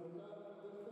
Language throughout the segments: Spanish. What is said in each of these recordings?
Buenas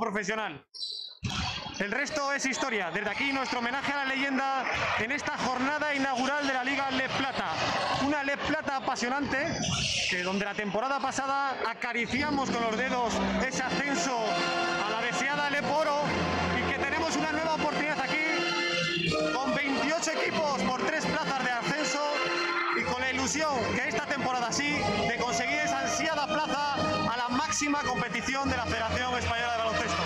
profesional. El resto es historia. Desde aquí nuestro homenaje a la leyenda en esta jornada inaugural de la Liga Le Plata. Una Le Plata apasionante que donde la temporada pasada acariciamos con los dedos ese ascenso a la deseada Le Poro y que tenemos una nueva oportunidad aquí con 28 equipos por tres plazas de ascenso y con la ilusión que esta temporada sí de conseguir esa ansiada plaza máxima competición de la Federación Española de Baloncesto.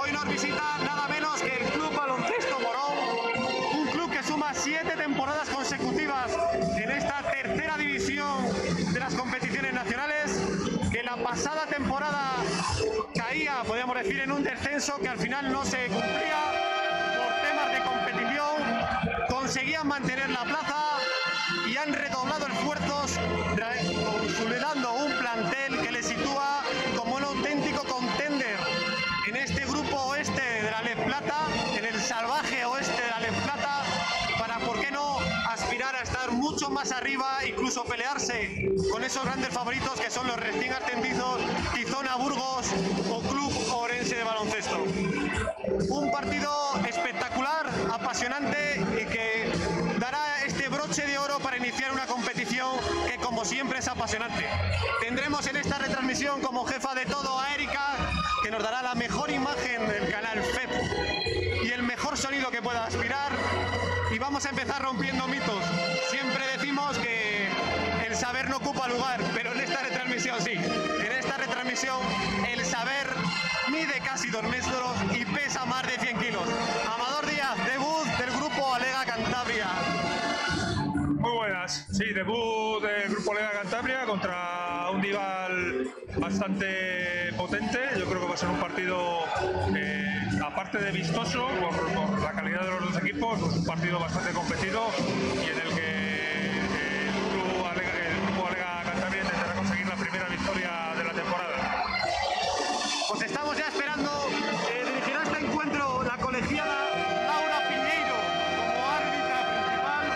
Hoy nos visita nada menos que el Club Baloncesto Morón, un club que suma siete temporadas consecutivas en esta tercera división de las competiciones nacionales, que la pasada temporada caía, podríamos decir, en un descenso que al final no se cumplió con esos grandes favoritos que son los recién ascendidos Tizona Burgos o Club Orense de Baloncesto. Un partido espectacular, apasionante y que dará este broche de oro para iniciar una competición que como siempre es apasionante. Tendremos en esta retransmisión como jefa de todo a Erika, que nos dará la mejor imagen del canal FEP y el mejor sonido que pueda aspirar. Y vamos a empezar rompiendo mitos. Lugar, pero en esta retransmisión sí. En esta retransmisión el saber mide casi dos metros y pesa más de 100 kilos. Amador Díaz, debut del grupo Alega Cantabria. Muy buenas, sí, debut del grupo Alega Cantabria contra un rival bastante potente. Yo creo que va a ser un partido, eh, aparte de vistoso, por, por, la calidad de los dos equipos, pues un partido bastante competido y en el que victoria de la temporada. Pues estamos ya esperando, eh, este encuentro la colegiada Laura Piñeiro como árbitra principal,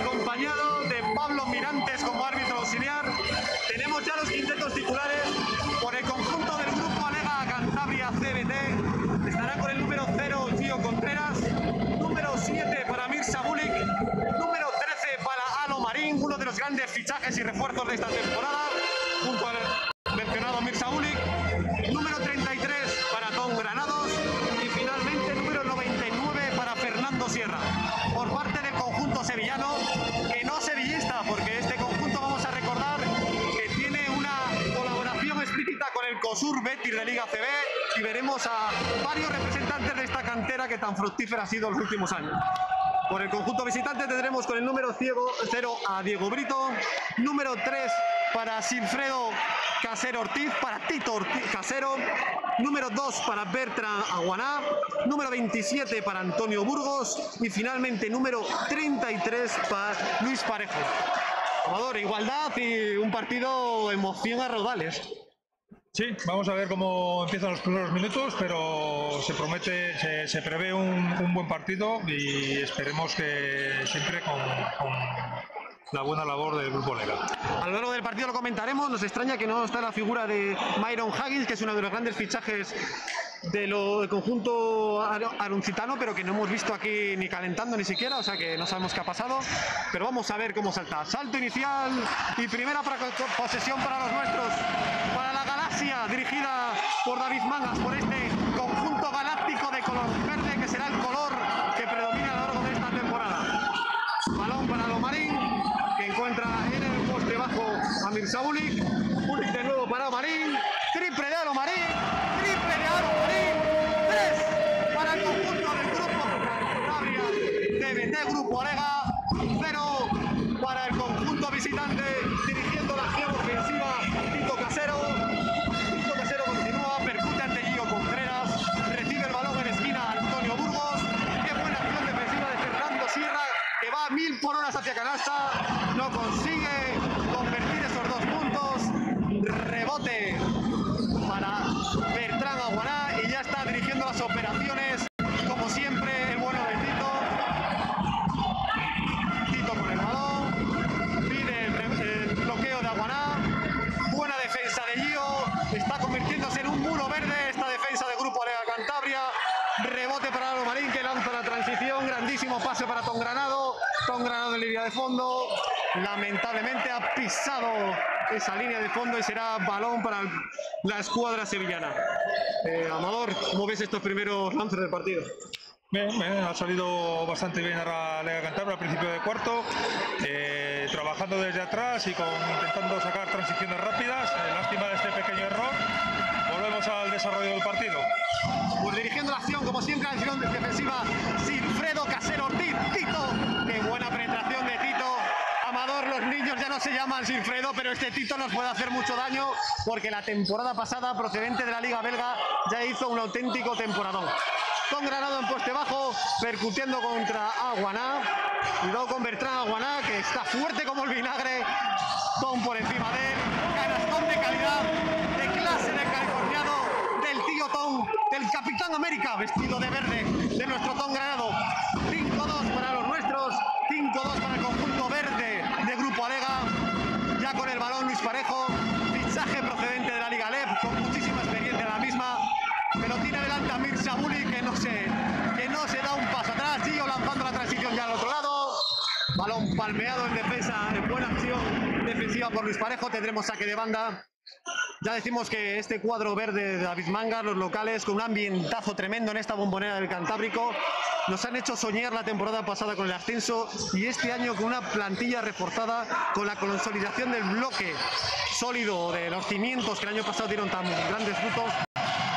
acompañado de Pablo Mirantes como árbitro auxiliar. Tenemos ya los quintetos titulares por el conjunto del grupo Alega Cantabria CBT. Estará con el número 0 Gio Contreras, número 7 para Mirza Bulik, número 13 para Alo Marín, uno de los grandes fichajes y refuerzos de esta temporada, explícita con el COSUR Betis de Liga CB y veremos a varios representantes de esta cantera que tan fructífera ha sido en los últimos años. Por el conjunto visitante tendremos con el número 0 a Diego Brito, número 3 para Silfredo Casero Ortiz, para Tito Ortiz Casero, número 2 para Bertrand Aguaná, número 27 para Antonio Burgos y finalmente número 33 para Luis Parejo. Amador, igualdad y un partido emoción a rodales. Sí, vamos a ver cómo empiezan los primeros minutos, pero se promete, se, se prevé un, un, buen partido y esperemos que siempre con, con, la buena labor del grupo Lega. A lo largo del partido lo comentaremos, nos extraña que no está la figura de Myron Haggins, que es uno de los grandes fichajes de lo, del conjunto aruncitano, pero que no hemos visto aquí ni calentando ni siquiera, o sea que no sabemos qué ha pasado, pero vamos a ver cómo salta. Salto inicial y primera posesión para los nuestros, dirigida por David Mangas, por este conjunto galáctico de color verde, que será el color que predomina a lo largo de esta temporada. Balón para Lomarín, que encuentra en el poste bajo a Mirza Bulik, de nuevo para Marín, triple de Alomarín, triple de Alomarín, tres para el conjunto del grupo. TBT Grupo Alega, canasta, no consigue de fondo, lamentablemente ha pisado esa línea de fondo y será balón para la escuadra sevillana. Eh, Amador, ¿cómo ves estos primeros lances del partido? Bien, bien, ha salido bastante bien a la Lega Cantabria al principio de cuarto, eh, trabajando desde atrás y con, intentando sacar transiciones rápidas. Eh, lástima de este pequeño error. Volvemos al desarrollo del partido. Pues dirigiendo la acción, como siempre, acción defensiva, se llama Silfredo, pero este Tito nos puede hacer mucho daño porque la temporada pasada, procedente de la Liga Belga, ya hizo un auténtico temporadón. Con Granado en poste bajo, percutiendo contra Aguaná. Y luego con Bertrán Aguaná, que está fuerte como el vinagre. Tom por encima de él. Canastón de calidad, de clase de californiano, del tío Tom, del Capitán América, vestido de verde, de nuestro Tom Granado. 5-2 para los nuestros, 5-2 para el conjunto verde de Grupo Alega. Con el balón Luis Parejo, fichaje procedente de la Liga LEF, con muchísima experiencia en la misma. Pero tiene delante a Mirza Buli, que no se, que no se da un paso atrás, sigue lanzando la transición ya al otro lado. Balón palmeado en defensa, en buena acción defensiva por Luis Parejo. Tendremos saque de banda. Ya decimos que este cuadro verde de David Mangas, los locales, con un ambientazo tremendo en esta bombonera del Cantábrico, nos han hecho soñar la temporada pasada con el ascenso y este año con una plantilla reforzada, con la consolidación del bloque sólido de los cimientos que el año pasado dieron tan grandes frutos.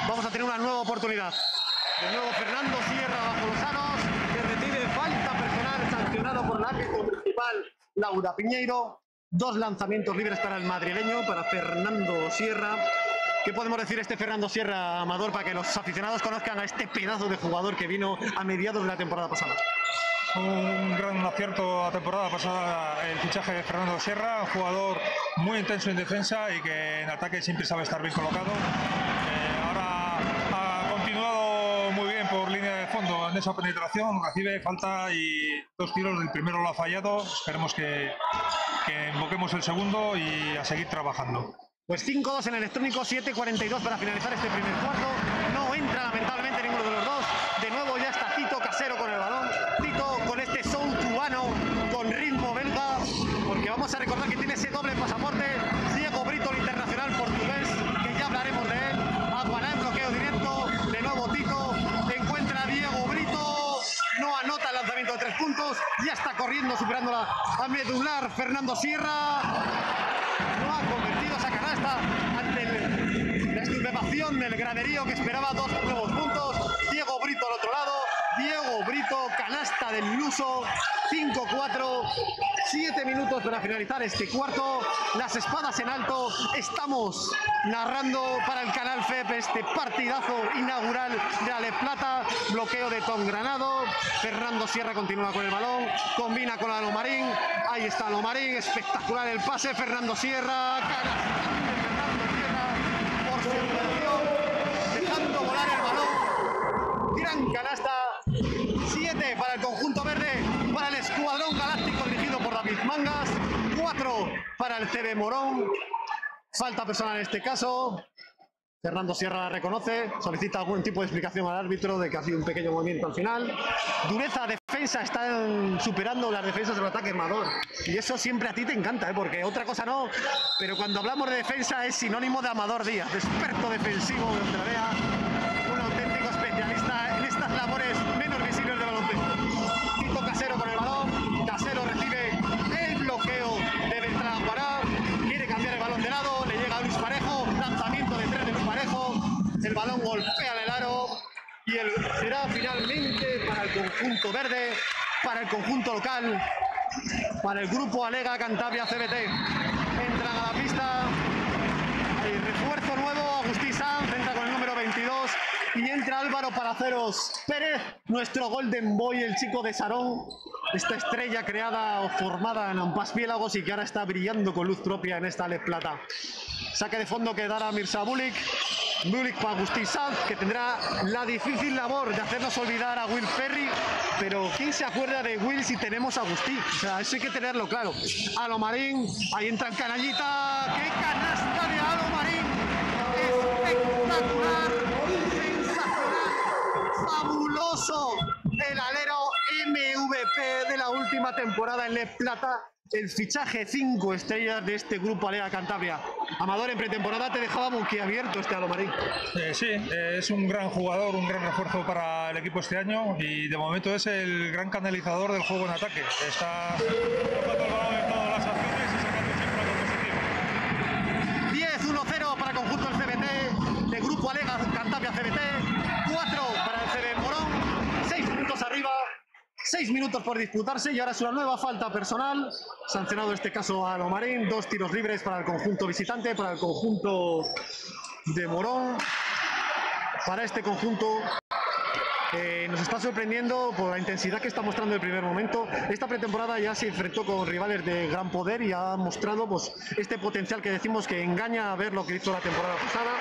Vamos a tener una nueva oportunidad. De nuevo Fernando Sierra bajo los aros, que recibe falta personal sancionado por el árbitro principal Laura Piñeiro. Dos lanzamientos libres para el madrileño, para Fernando Sierra. ¿Qué podemos decir de este Fernando Sierra Amador para que los aficionados conozcan a este pedazo de jugador que vino a mediados de la temporada pasada? Un gran acierto la temporada pasada el fichaje de Fernando Sierra, un jugador muy intenso en defensa y que en ataque siempre sabe estar bien colocado. Eh, ahora ha continuado muy bien por línea de fondo en esa penetración, recibe falta y dos tiros, el primero lo ha fallado, esperemos que, que invoquemos el segundo y a seguir trabajando. Pues 5-2 en electrónico, 7-42 para finalizar este primer cuarto. No entra lamentablemente ninguno de los dos. Puntos. Ya está corriendo, superándola a medular Fernando Sierra. No ha convertido esa canasta ante la estupefación del graderío que esperaba dos nuevos puntos. Diego Brito al otro lado. Diego Brito, canasta del Luso. 5-4. 7 minutos para finalizar este cuarto. Las espadas en alto. Estamos narrando para el canal FEP este partidazo inaugural de Ale Plata. Bloqueo de Tom Granado. Fernando Sierra continúa con el balón. Combina con Alomarín. Ahí está Alomarín. Espectacular el pase. Fernando Sierra. Fernando Sierra por Dejando volar el balón. Gran canasta. 7 para el conjunto verde, para el escuadrón dirigido por David Mangas. 4 para el CB Morón. Falta personal en este caso. Fernando Sierra reconoce, solicita algún tipo de explicación al árbitro de que ha sido un pequeño movimiento al final. Dureza defensa, están superando las defensas del ataque armador. Y eso siempre a ti te encanta, ¿eh? porque otra cosa no. Pero cuando hablamos de defensa es sinónimo de Amador Díaz, de experto defensivo donde lo vea. Un auténtico especialista en estas labores balón golpea el aro. Y el, será finalmente para el conjunto verde, para el conjunto local, para el grupo Alega Cantabria CBT. Entran a la pista. Hay refuerzo nuevo, Agustín Sanz entra con el número 22 y entra Álvaro Palaceros Pérez, nuestro Golden Boy, el chico de Sarón, esta estrella creada o formada en Ampas y que ahora está brillando con luz propia en esta Les Plata. Saque de fondo que dará Mirza Bulik. Bulik para Agustín Sanz, que tendrá la difícil labor de hacernos olvidar a Will Ferry. Pero ¿quién se acuerda de Will si tenemos a Agustín? O sea, eso hay que tenerlo claro. Alo Marín, ahí entra el canallita. ¡Qué canasta de Alo Marín! ¡Espectacular! ¡Sensacional! ¡Fabuloso! El alero MVP de la última temporada en Les Plata. El fichaje 5 estrellas de este grupo Alea Cantabria. Amador, en pretemporada te dejaba boquiabierto este Alomarín. Eh, sí, eh, es un gran jugador, un gran refuerzo para el equipo este año y de momento es el gran canalizador del juego en ataque. Está tocando el balón en todas las acciones y sacando siempre la positivo. 10-1-0 para el conjunto del CBT, de Grupo Alega Cantabria CBT, Seis minutos por disputarse y ahora es una nueva falta personal. Sancionado este caso a Lomarín. Dos tiros libres para el conjunto visitante, para el conjunto de Morón. Para este conjunto eh, nos está sorprendiendo por la intensidad que está mostrando el primer momento. Esta pretemporada ya se enfrentó con rivales de gran poder y ha mostrado pues, este potencial que decimos que engaña a ver lo que hizo la temporada pasada,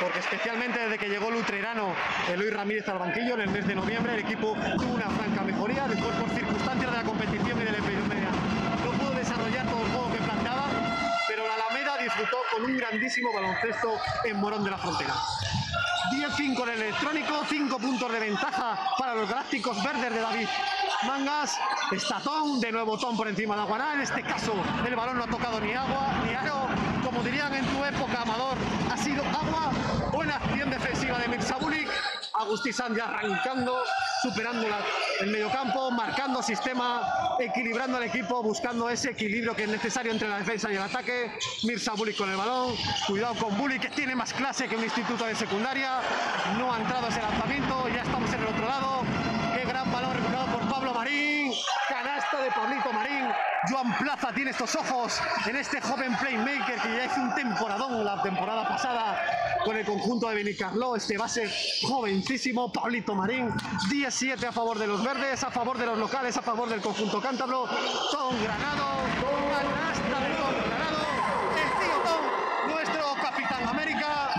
porque especialmente desde que llegó el utrerano Luis Ramírez al banquillo en el mes de noviembre, el equipo tuvo una franca mejoría, después por circunstancias de la competición y del media no pudo desarrollar todo el juego que planteaba, pero la Alameda disfrutó con un grandísimo baloncesto en Morón de la Frontera. 10-5 en el electrónico, 5 puntos de ventaja para los Galácticos Verdes de David Mangas. Estatón, de nuevo Tom por encima de Aguaná. En este caso, el balón no ha tocado ni agua ni aro. Como dirían en tu época, Amador, ha sido agua. Buena acción defensiva de Mirzabulik. Agustí ya arrancando, superando el mediocampo, marcando sistema, equilibrando al equipo, buscando ese equilibrio que es necesario entre la defensa y el ataque. Mirza Bulik con el balón, cuidado con Bulik que tiene más clase que un instituto de secundaria, no ha entrado ese lanzamiento, ya estamos en el otro lado. Marín, canasta de Pablito Marín. Joan Plaza tiene estos ojos en este joven playmaker que ya hizo un temporadón la temporada pasada con el conjunto de Benicarló, este base jovencísimo, Pablito Marín, 17 a favor de los verdes, a favor de los locales, a favor del conjunto cántabro, Tom Granado, canasta de Tom Granado, el tío Tom, nuestro capitán América,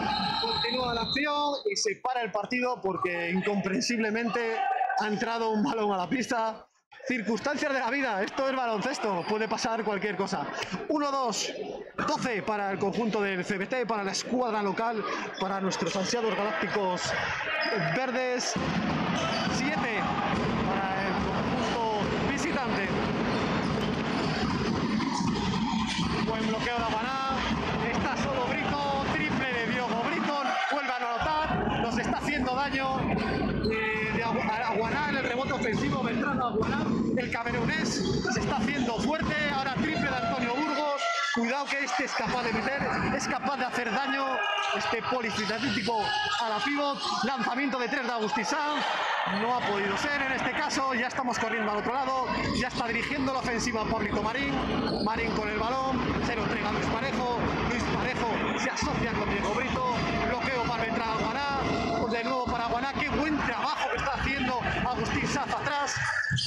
continúa la acción y se para el partido porque incomprensiblemente ha entrado un balón a la pista Circunstancias de la vida, esto es baloncesto, puede pasar cualquier cosa. 1-2, 12 para el conjunto del CBT, para la escuadra local, para nuestros ansiados galácticos verdes. 7 para el conjunto visitante. Buen bloqueo de Aguaná, el camerunés se está haciendo fuerte, ahora triple de Antonio Burgos, cuidado que este es capaz de meter, es capaz de hacer daño, este policitático a la pivot, lanzamiento de tres de Agustín no ha podido ser en este caso, ya estamos corriendo al otro lado, ya está dirigiendo la ofensiva Pablito Marín, Marín con el balón, se lo entrega Luis Parejo, Luis Parejo se asocia con Diego Brito, bloqueo para entrar a Guaná, de nuevo para Guaná, qué buen trabajo que está haciendo Agustín Saz atrás,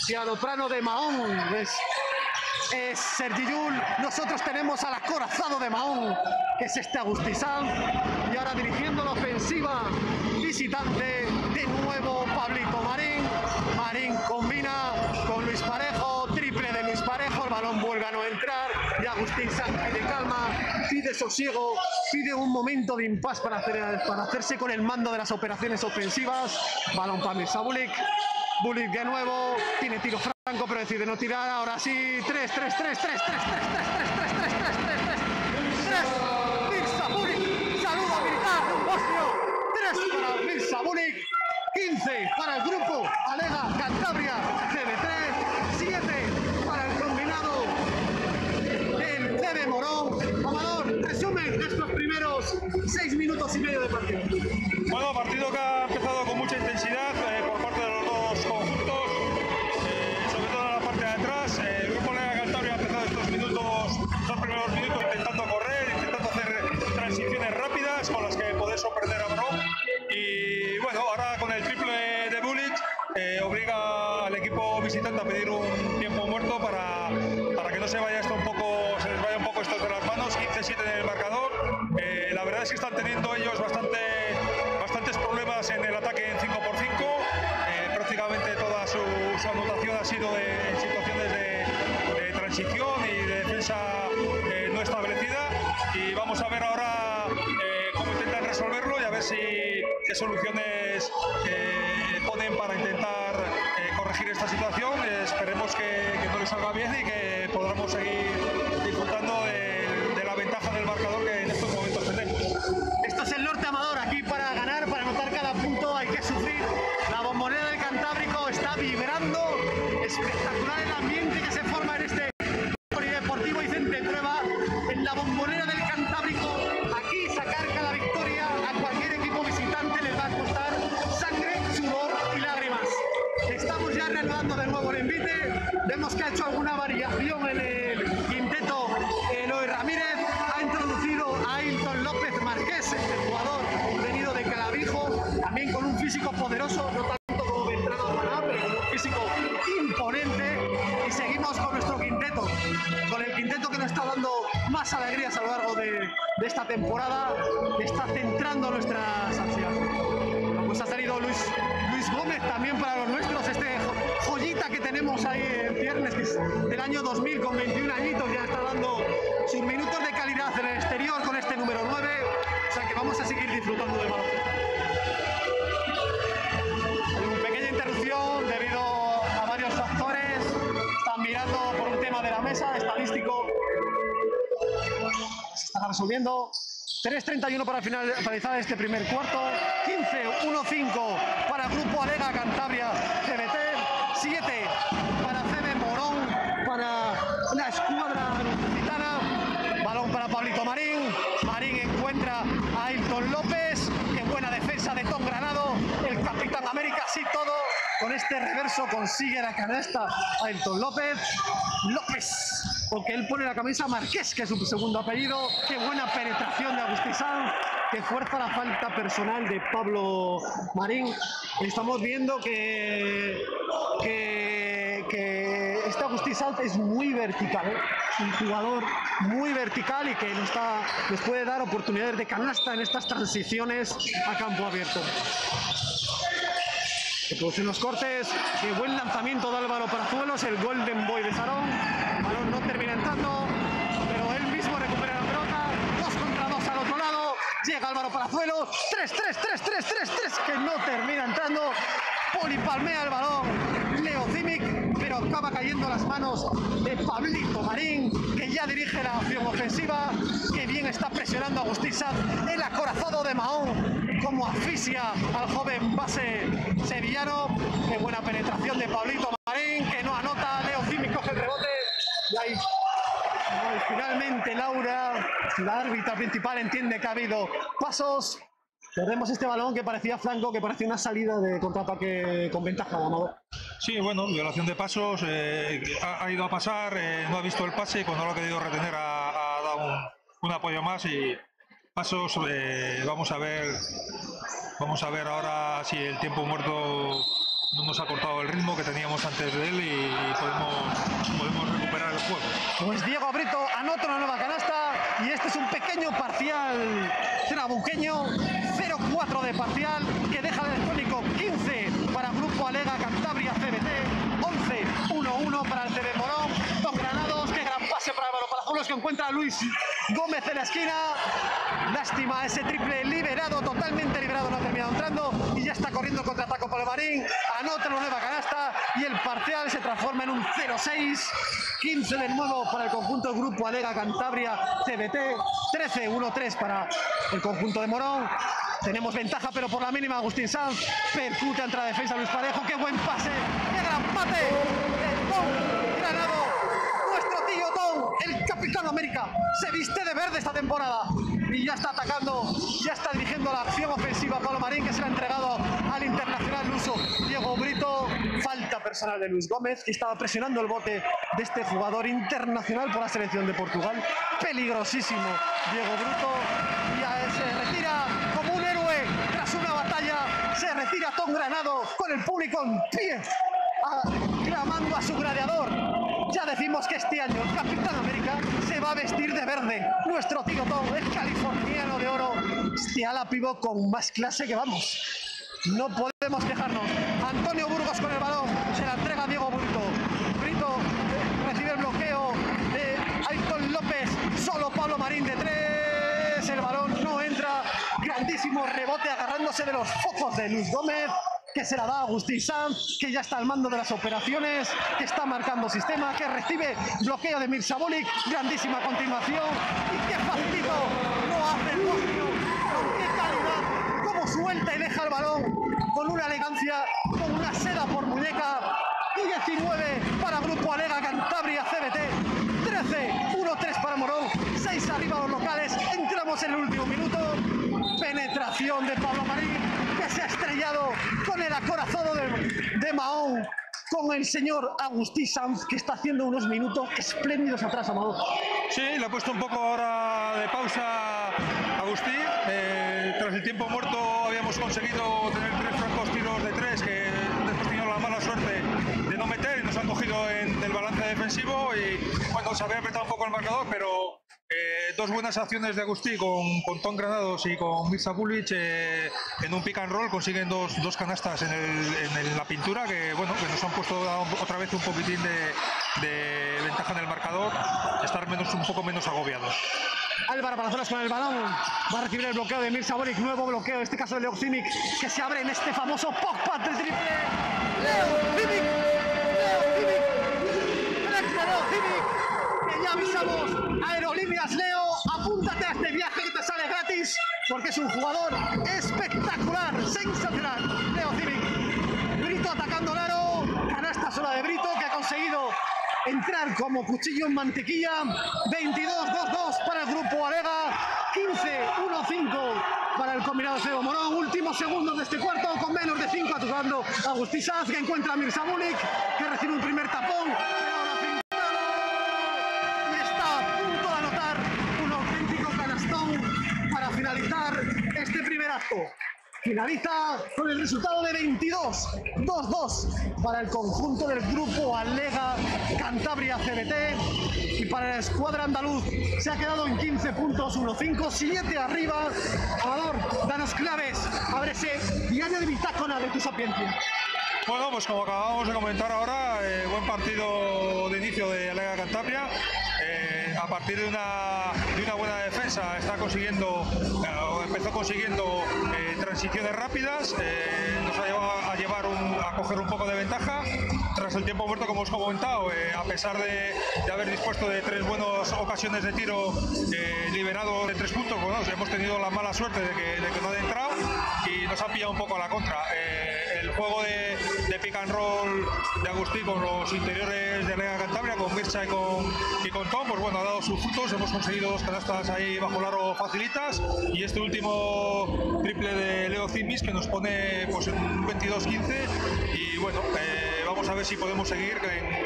Cianoprano de Mahón es, es Sergi Yul. Nosotros tenemos al acorazado de Mahón, que es este Agustizán. Y ahora dirigiendo la ofensiva visitante, de nuevo Pablito Marín. Marín combina con Luis Parejo, triple de Luis Parejo, el balón vuelve a no entrar. Y Agustín Sanz pide calma, pide sosiego, pide un momento de impas para, para hacerse con el mando de las operaciones ofensivas. Balón para Mirzabulik. Bulik de nuevo, tiene tiro franco, pero decide no tirar. Ahora sí, 3, 3, 3, 3, 3, 3, 3, 3, 3, 3, 3, 3, 3, 3. Mirza Bulik, saludo militar, Ostio. 3 para Mirza Bulik, 15 para el grupo Alega Cantabria CB3, 7 para el combinado resumen estos primeros 6 minutos y medio de partido. Bueno, partido que ha empezado con mucha teniendo ellos bastante, bastantes problemas en el ataque en 5x5. Eh, prácticamente toda su, anotación ha sido de, situaciones de, de, transición y de defensa eh, no establecida. Y vamos a ver ahora cómo intentan resolverlo y a ver si qué soluciones ponen para intentar corregir esta situación. Esperemos que, que todo le salga bien y que podamos seguir resolviendo. 3.31 para final- finalizar este primer cuarto. 15-1-5 para Grupo Alega Cantabria CBT. 7 para CB Morón, para la escuadra gitana. Balón para Pablito Marín. Marín encuentra a Ailton López. Qué buena defensa de Tom Granado. El Capitán América, sí todo. Con este reverso consigue la canasta Ailton López. López porque él pone la camisa Marqués, que es su segundo apellido. Qué buena penetración de Agustín Sanz, que fuerza la falta personal de Pablo Marín. Estamos viendo que, que, que este Agustín Sanz es muy vertical, ¿eh? es un jugador muy vertical y que nos, está, nos puede dar oportunidades de canasta en estas transiciones a campo abierto. Se producen los cortes. Qué buen lanzamiento de Álvaro Parazuelos, el Golden Boy de Sarón. Balón no termina entrando, pero él mismo recupera la pelota. Dos contra dos al otro lado. Llega Álvaro Parazuelos. 3, 3, 3, 3, 3, 3, que no termina entrando. Polipalmea el balón. Leo Cimic, pero acaba cayendo las manos de Pablito Marín, que ya dirige la acción ofensiva. Que bien está presionando a Agustín Sanz. El acorazado de Mahón como asfixia al joven base sevillano. Qué buena penetración de Pablito Marín, que no anota. Leo Cimic coge el rebote. Y ahí finalmente Laura, la árbitra principal, entiende que ha habido pasos. Perdemos este balón que parecía flanco, que parecía una salida de contraataque con ventaja, Amador. Sí, bueno, violación de pasos, eh, ha, ido a pasar, eh, no ha visto el pase y cuando lo ha querido retener ha, dado un apoyo más y pasos, eh, vamos a ver, vamos a ver ahora si el tiempo muerto no nos ha cortado el ritmo que teníamos antes de él y podemos, podemos recuperar el juego. Pues Diego Brito anota una nueva canasta y este es un pequeño parcial trabuqueño, 0-4 de parcial que deja el electrónico 15 para Grupo Alega Cantabria CBT, 11-1-1 para el CB Morón, Don Granados, qué gran pase que encuentra Luis Gómez en la esquina, lástima ese triple liberado, totalmente liberado, no ha terminado entrando y ya está corriendo contra Taco Marín, anota una nueva canasta y el parcial se transforma en un 0-6, 15 de nuevo para el conjunto Grupo Alega Cantabria CBT, 13-1-3 para el conjunto de Morón. Tenemos ventaja, pero por la mínima Agustín Sanz percute ante la defensa Luis Parejo. ¡Qué buen pase! ¡Qué gran pate! ¡El Tom Granado! Nuestro tío Tom, el Capitán América, se viste de verde esta temporada y ya está atacando, ya está dirigiendo la acción ofensiva Pablo Marín, que se la ha entregado al internacional luso Diego Brito. Falta personal de Luis Gómez, que estaba presionando el bote de este jugador internacional por la selección de Portugal. Peligrosísimo Diego Brito. Se retira como un héroe tras una batalla. Se retira Tom Granado con el público en pie, clamando a su gladiador. Ya decimos que este año el Capitán América se va a vestir de verde. Nuestro tío Tom, el californiano de oro, este ala pivot con más clase que vamos. No podemos quejarnos. Antonio Burgos con el balón. Se la entrega Diego Brito. Brito eh, recibe el bloqueo de Ayrton López. Solo Pablo Marín de tres. El balón no entra. Grandísimo rebote agarrándose de los focos de Luis Gómez. Que se la da Agustín Sanz, que ya está al mando de las operaciones, que está marcando sistema, que recibe bloqueo de Mirza Bolic, grandísima continuación, y qué facilito lo hace el bosnio, qué calidad, cómo suelta y deja el balón, con una elegancia, con una seda por muñeca, y 19 para Grupo Alega Cantabria CBT, 13, 1-3 para Morón, 6 arriba los locales, entramos en el último minuto, penetración de Pablo Marín, que se ha estrellado con el acorazado de, de Mahón, con el señor Agustí Sanz, que está haciendo unos minutos espléndidos atrás, Amador. Sí, le he puesto un poco ahora de pausa Agustí. Eh, tras el tiempo muerto habíamos conseguido tener tres francos tiros de tres que después tenido la mala suerte de no meter y nos han cogido en el balance defensivo y bueno, se había apretado un poco el marcador, pero eh, dos buenas acciones de Agustí con, con Tom Granados y con Mirza Bulic eh, en un pick and roll consiguen dos, dos canastas en, el- en el- la pintura que bueno que nos han puesto otra vez un poquitín de, de ventaja en el marcador, estar menos un poco menos agobiados. Álvaro Palazuelos con el balón. Va a recibir el bloqueo de Mirza Boric. Nuevo bloqueo, en este caso de Leo Simic, que se abre en este famoso pop-pat del triple. Leo Simic. Avisamos. Aerolíneas Leo, apúntate a este viaje que te sale gratis. Porque es un jugador espectacular, sensacional. Leo Simic. Brito atacando el aro. Canasta sola de Brito que ha conseguido entrar como cuchillo en mantequilla. 22-2-2 para el grupo Alega. 15-1-5 para el combinado Sebo Morón. Últimos segundos de este cuarto con menos de 5 atacando Agustí Sanz que encuentra a Mirza Bulik que recibe un primer tapón. Acto. Finaliza con el resultado de 22-2-2 para el conjunto del grupo Alega Cantabria CBT y para la escuadra andaluz se ha quedado en 15 puntos, 1-5, 7 arriba. Amador, danos claves, abre ese diario de bitácora de tu sapiencia. Bueno, pues como acabamos de comentar ahora, eh, buen partido de inicio de Alega Cantabria. Eh, a partir de una, una buena defensa está consiguiendo, eh, empezó consiguiendo eh, transiciones rápidas, eh, nos ha llevado a llevar un- a coger un poco de ventaja. Tras el tiempo muerto, como os he comentado, a pesar de, de haber dispuesto de tres buenas ocasiones de tiro liberado de tres puntos, bueno, hemos tenido la mala suerte de que no ha entrado y nos ha pillado un poco a la contra. El juego de, de pick and roll de Agustí con los interiores de Lega Cantabria, con Mircha y con, y con Tom, pues bueno, ha dado sus frutos. Hemos conseguido dos canastas ahí bajo el aro facilitas y este último triple de Leo Cimis que nos pone pues un 22-15 y bueno, eh, vamos a ver si podemos seguir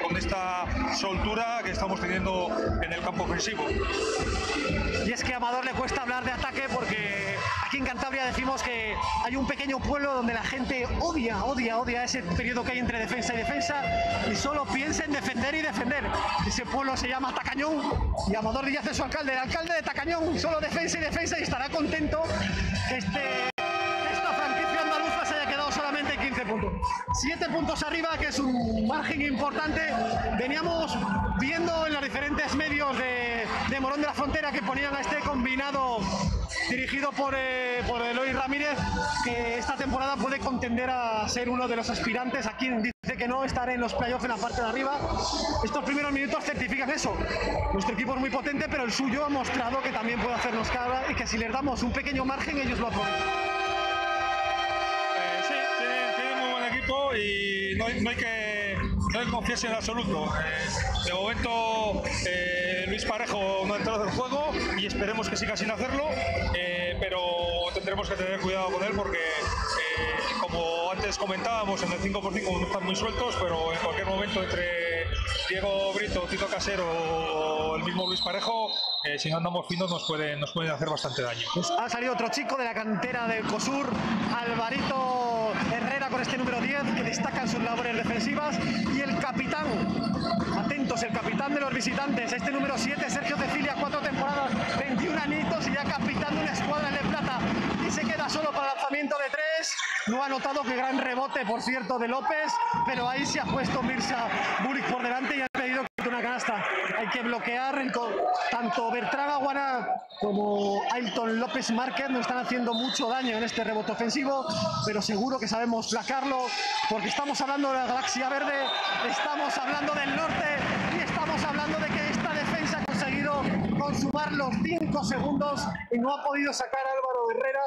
con esta soltura que estamos teniendo en el campo ofensivo. Y es que a Amador le cuesta hablar de ataque porque aquí en Cantabria decimos que hay un pequeño pueblo donde la gente odia, odia, odia ese periodo que hay entre defensa y defensa y solo piensa en defender y defender. Ese pueblo se llama Tacañón y Amador Díaz es su alcalde, el alcalde de Tacañón, solo defensa y defensa y estará contento que este que esta franquicia andaluza se haya quedado solamente en 15 puntos. 7 puntos arriba, que es un margen importante. Veníamos viendo en los diferentes medios de, de Morón de la Frontera que ponían a este combinado dirigido por, eh, por Eloy Ramírez, que esta temporada puede contender a ser uno de los aspirantes. A quien dice que no, estar en los playoffs en la parte de arriba. Estos primeros minutos certifican eso. Nuestro equipo es muy potente, pero el suyo ha mostrado que también puede hacernos cara y que si les damos un pequeño margen, ellos lo aprovechan. Eh, sí, tiene, tiene muy buen equipo y no hay, no hay que, no hay que confiarse en absoluto. Eh, de momento, eh, Luis Parejo no ha entrado en el juego y esperemos que siga sin hacerlo, eh, pero tendremos que tener cuidado con él porque, como antes comentábamos, en el 5x5 no están muy sueltos, pero en cualquier momento entre Diego Brito, Tito Casero o el mismo Luis Parejo, eh, si no andamos finos nos pueden, nos pueden hacer bastante daño. Pues ha salido otro chico de la cantera del COSUR, Alvarito Herrera con este número 10, que destaca en sus labores defensivas. Y el capitán, atentos, el capitán de los visitantes, este número 7, Sergio Cecilia, cuatro temporadas, 21 añitos y ya capitán de una escuadra de plata. Y se queda solo para lanzamiento de tres. No ha notado que gran rebote, por cierto, de López, pero ahí se ha puesto Mirza Buric por delante y ha pedido una canasta. Hay que bloquear tanto Bertrán Aguana como Ailton López Márquez nos están haciendo mucho daño en este rebote ofensivo, pero seguro que sabemos placarlo porque estamos hablando de la galaxia verde, estamos hablando del norte y estamos hablando de que esta defensa ha conseguido consumar los 5 segundos y no ha podido sacar a Álvaro Herrera.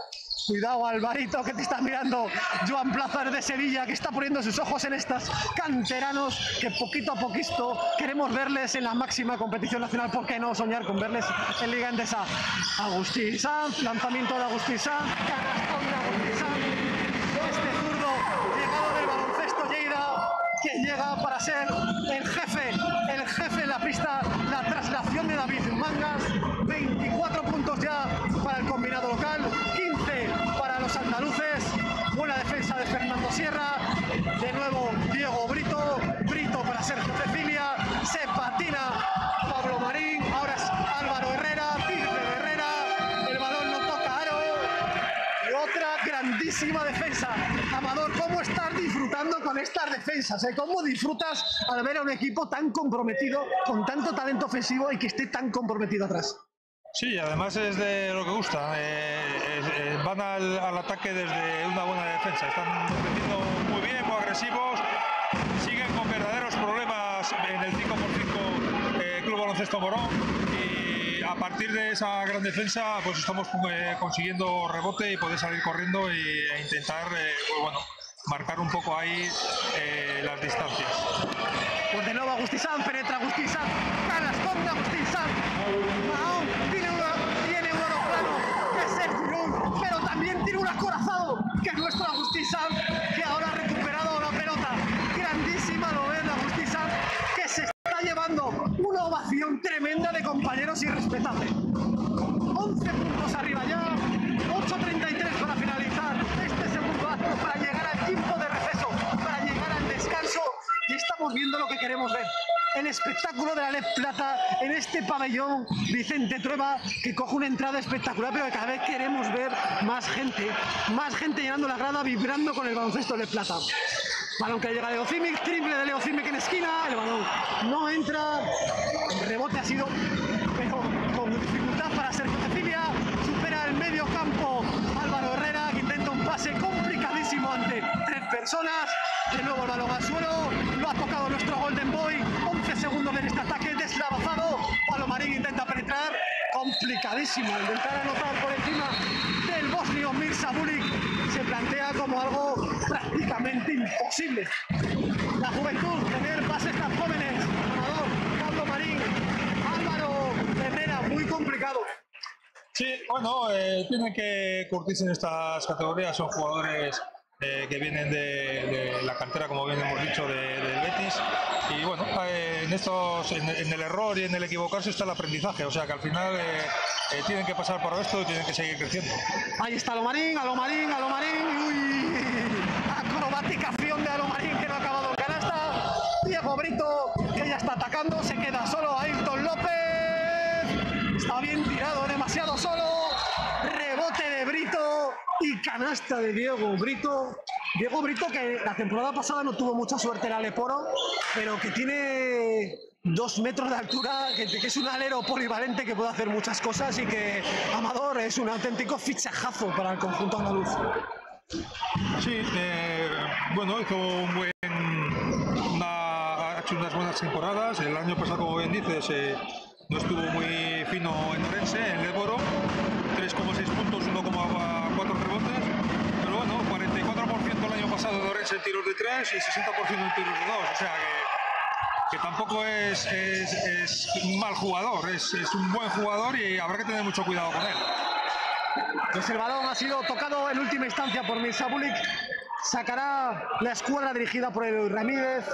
Cuidado, Alvarito, que te está mirando. Joan Plazas de Sevilla, que está poniendo sus ojos en estas canteranos que poquito a poquito queremos verles en la máxima competición nacional. ¿Por qué no soñar con verles en Liga Endesa? Agustín Sanz, lanzamiento de Agustín Sanz, grandísima defensa. Amador, ¿cómo estás disfrutando con estas defensas? eh? ¿Cómo disfrutas al ver a un equipo tan comprometido, con tanto talento ofensivo y que esté tan comprometido atrás? Sí, además es de lo que gusta. eh, eh, van al, al ataque desde una buena defensa. Están defendiendo muy bien, muy agresivos. Siguen con verdaderos problemas en el 5x5 eh, Club Baloncesto Morón. Y a partir de esa gran defensa, pues estamos eh, consiguiendo rebote y poder salir corriendo e intentar, eh, pues marcar un poco ahí eh, las distancias. Pues de nuevo Agustín Sanz, penetra Agustín Sanz, ganas con Agustín Sanz. Mahón tiene, una, tiene un plano que es el Girón, pero también tiene un acorazado que es nuestro Agustín Sanz, que ahora ha recuperado la pelota. Grandísima lo Agustín Sanz, que se está llevando una ovación tremenda de compañeros irrespetable. 11 puntos arriba ya, 8.33 para finalizar este segundo acto, para llegar al tiempo de receso, para llegar al descanso y estamos viendo lo que queremos ver. El espectáculo de la Lez Plata en este pabellón Vicente Trueba que coge una entrada espectacular, pero que cada vez queremos ver más gente, más gente llenando la grada, vibrando con el baloncesto Lez Plata. Balón que llega a Leo Cimic, triple de Leo Cimic en esquina, el balón no entra, rebote ha sido, pero con dificultad para Sergio Cecilia, supera el medio campo Álvaro Herrera que intenta un pase complicadísimo ante tres personas, de nuevo el balón al suelo, lo ha tocado nuestro Golden Boy, 11 segundos en este ataque deslavazado, Palomarín intenta penetrar, complicadísimo, intentar anotar por encima del bosnio Mirza Bulik, se plantea como algo prácticamente imposible. La juventud, tener pases tan jóvenes, Amador, Pablo Marín, Álvaro Herrera, muy complicado. Sí, bueno, eh, tienen que curtirse en estas categorías, son jugadores eh, que vienen de, de la cantera, como bien hemos dicho, de, del Betis. Y bueno, eh, en, estos, en, en el error y en el equivocarse está el aprendizaje, o sea que al final eh, eh, tienen que pasar por esto y tienen que seguir creciendo. Ahí está Alomarín, Alomarín, Alomarín. Uy, acrobática acción de Alomarín que no ha acabado en canasta. Diego Brito que ya está atacando, se queda solo Ayrton López. Está bien tirado, demasiado solo. Rebote de Brito y canasta de Diego Brito. Diego Brito que la temporada pasada no tuvo mucha suerte en Aleporo, pero que tiene dos metros de altura, que es un alero polivalente que puede hacer muchas cosas y que Amador es un auténtico fichajazo para el conjunto andaluz. Sí, eh, bueno, hizo un buen, ha hecho unas buenas temporadas. El año pasado, como bien dices, eh, no estuvo muy fino en Orense, en Leboro. 3,6 puntos, 1,4 rebotes. Pero bueno, 44% el año pasado de Orense en tiros de 3 y 60% en tiros de 2. O sea que, tampoco es, un mal jugador, es un buen jugador y habrá que tener mucho cuidado con él. Pues el balón ha sido tocado en última instancia por Mirza. Sacará la escuadra dirigida por el Ramírez.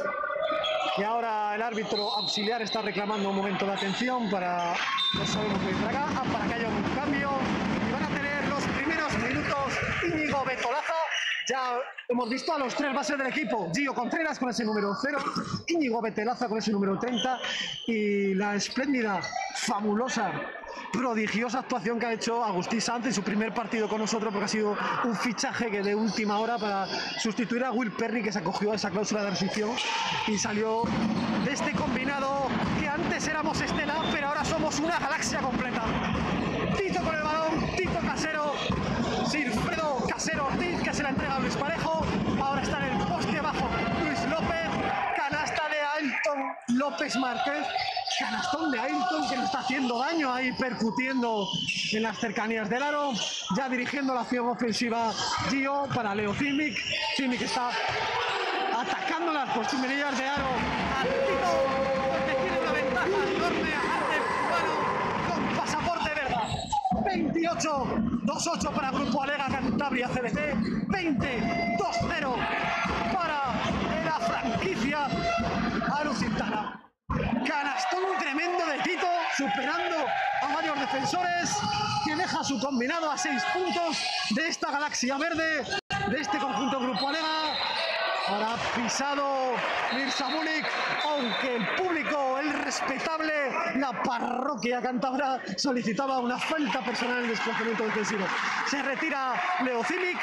Y ahora el árbitro auxiliar está reclamando un momento de atención para. No sabemos qué para para que haya un cambio. Y van a tener los primeros minutos Íñigo Betolaza. Ya hemos visto a los tres bases del equipo. Gio Contreras con ese número 0, Íñigo Betelaza con ese número 30 y la espléndida, fabulosa, prodigiosa actuación que ha hecho Agustín Sanz en su primer partido con nosotros porque ha sido un fichaje que de última hora para sustituir a Will Perry que se acogió a esa cláusula de rescisión y salió de este combinado que antes éramos estela pero ahora somos una galaxia completa. Tito con el balón, Tito Casero, Silfredo Casero Ortiz que se la entrega a Luis Parejo, ahora está en el poste bajo Luis López, canasta de Ailton López Márquez, canastón de Ailton que le está haciendo daño ahí percutiendo en las cercanías del aro, ya dirigiendo la acción ofensiva Gio para Leo Cimic, Cimic está atacando las postimerillas de aro. A Tito porque tiene una ventaja enorme ante el con pasaporte verdad 28 2-8 para Grupo Alega Cantabria CBC 20 2-0 para la franquicia tremendo de Tito, superando a varios defensores, que deja su combinado a seis puntos de esta galaxia verde, de este conjunto Grupo Alega. Ahora pisado Mirza Bulik, aunque el público, el respetable, la parroquia cántabra solicitaba una falta personal en el desplazamiento defensivo. Se retira Leo Cimic,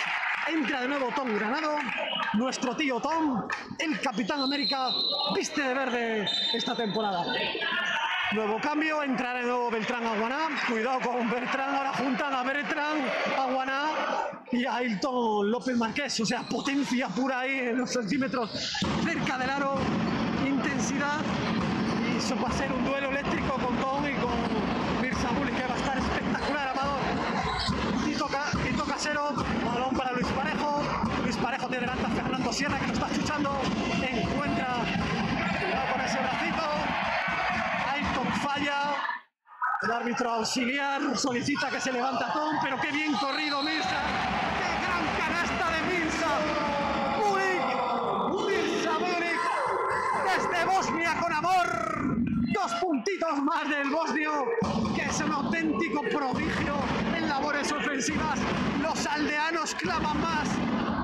entra de nuevo Tom Granado, nuestro tío Tom, el Capitán América, viste de verde esta temporada. Nuevo cambio, entrará de nuevo Beltrán Aguaná. Cuidado con Beltrán, ahora juntan a Beltrán Aguaná y a Ailton López Marqués. O sea, potencia pura ahí en los centímetros cerca del aro, intensidad. Y eso va a ser un duelo eléctrico con Tom y balón para Luis Parejo. Luis Parejo tiene delante a Fernando Sierra que lo está chuchando. Encuentra, con ese bracito. Ayrton falla. El árbitro auxiliar solicita que se levanta Tom, pero qué bien corrido Mirza. ¡Qué gran canasta de Mirza! Bulik, Mirza Bulik, desde Bosnia con amor. Dos puntitos más del bosnio, que es un auténtico prodigio en labores ofensivas. Los aldeanos claman más,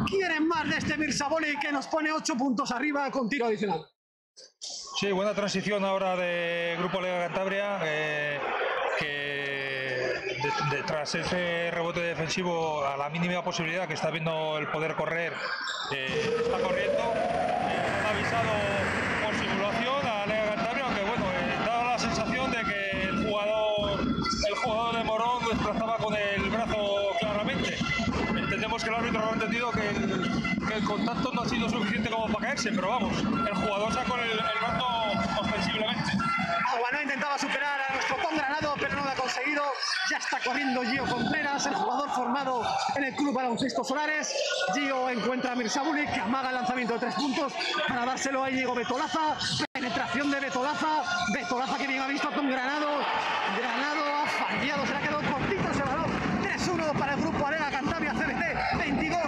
quieren más de este Mirza Bulik que nos pone ocho puntos arriba con tiro adicional. Sí, buena transición ahora de Grupo Lega Cantabria, eh, que tras ese rebote defensivo, a la mínima posibilidad que está viendo el poder correr, eh, está corriendo. Eh, ha avisado Ha entendido que el, que el contacto no ha sido suficiente como para caerse, pero vamos, el jugador sacó el, el brazo ostensiblemente. Aguanó intentaba superar a nuestro Tom Granado, pero no lo ha conseguido. Ya está corriendo Gio Contreras, el jugador formado en el Club Baloncesto Solares. Gio encuentra a Mirza Bulik, que amaga el lanzamiento de tres puntos para dárselo a Diego Betolaza. Penetración de Betolaza. Betolaza que bien ha visto Tom Granado. Granado ha fallado, se le ha quedado cortito ese balón. 3-1 para el Grupo Arena Cantabria CBC. 22,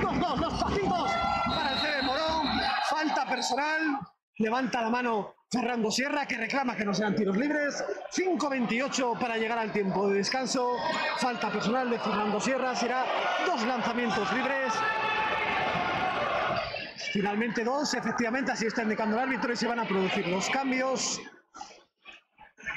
2-2, dos pasitos para el CB Morón. Falta personal. Levanta la mano Fernando Sierra, que reclama que no sean tiros libres. 5.28 para llegar al tiempo de descanso. Falta personal de Fernando Sierra. Será dos lanzamientos libres. Finalmente dos, efectivamente, así está indicando el árbitro y se van a producir los cambios.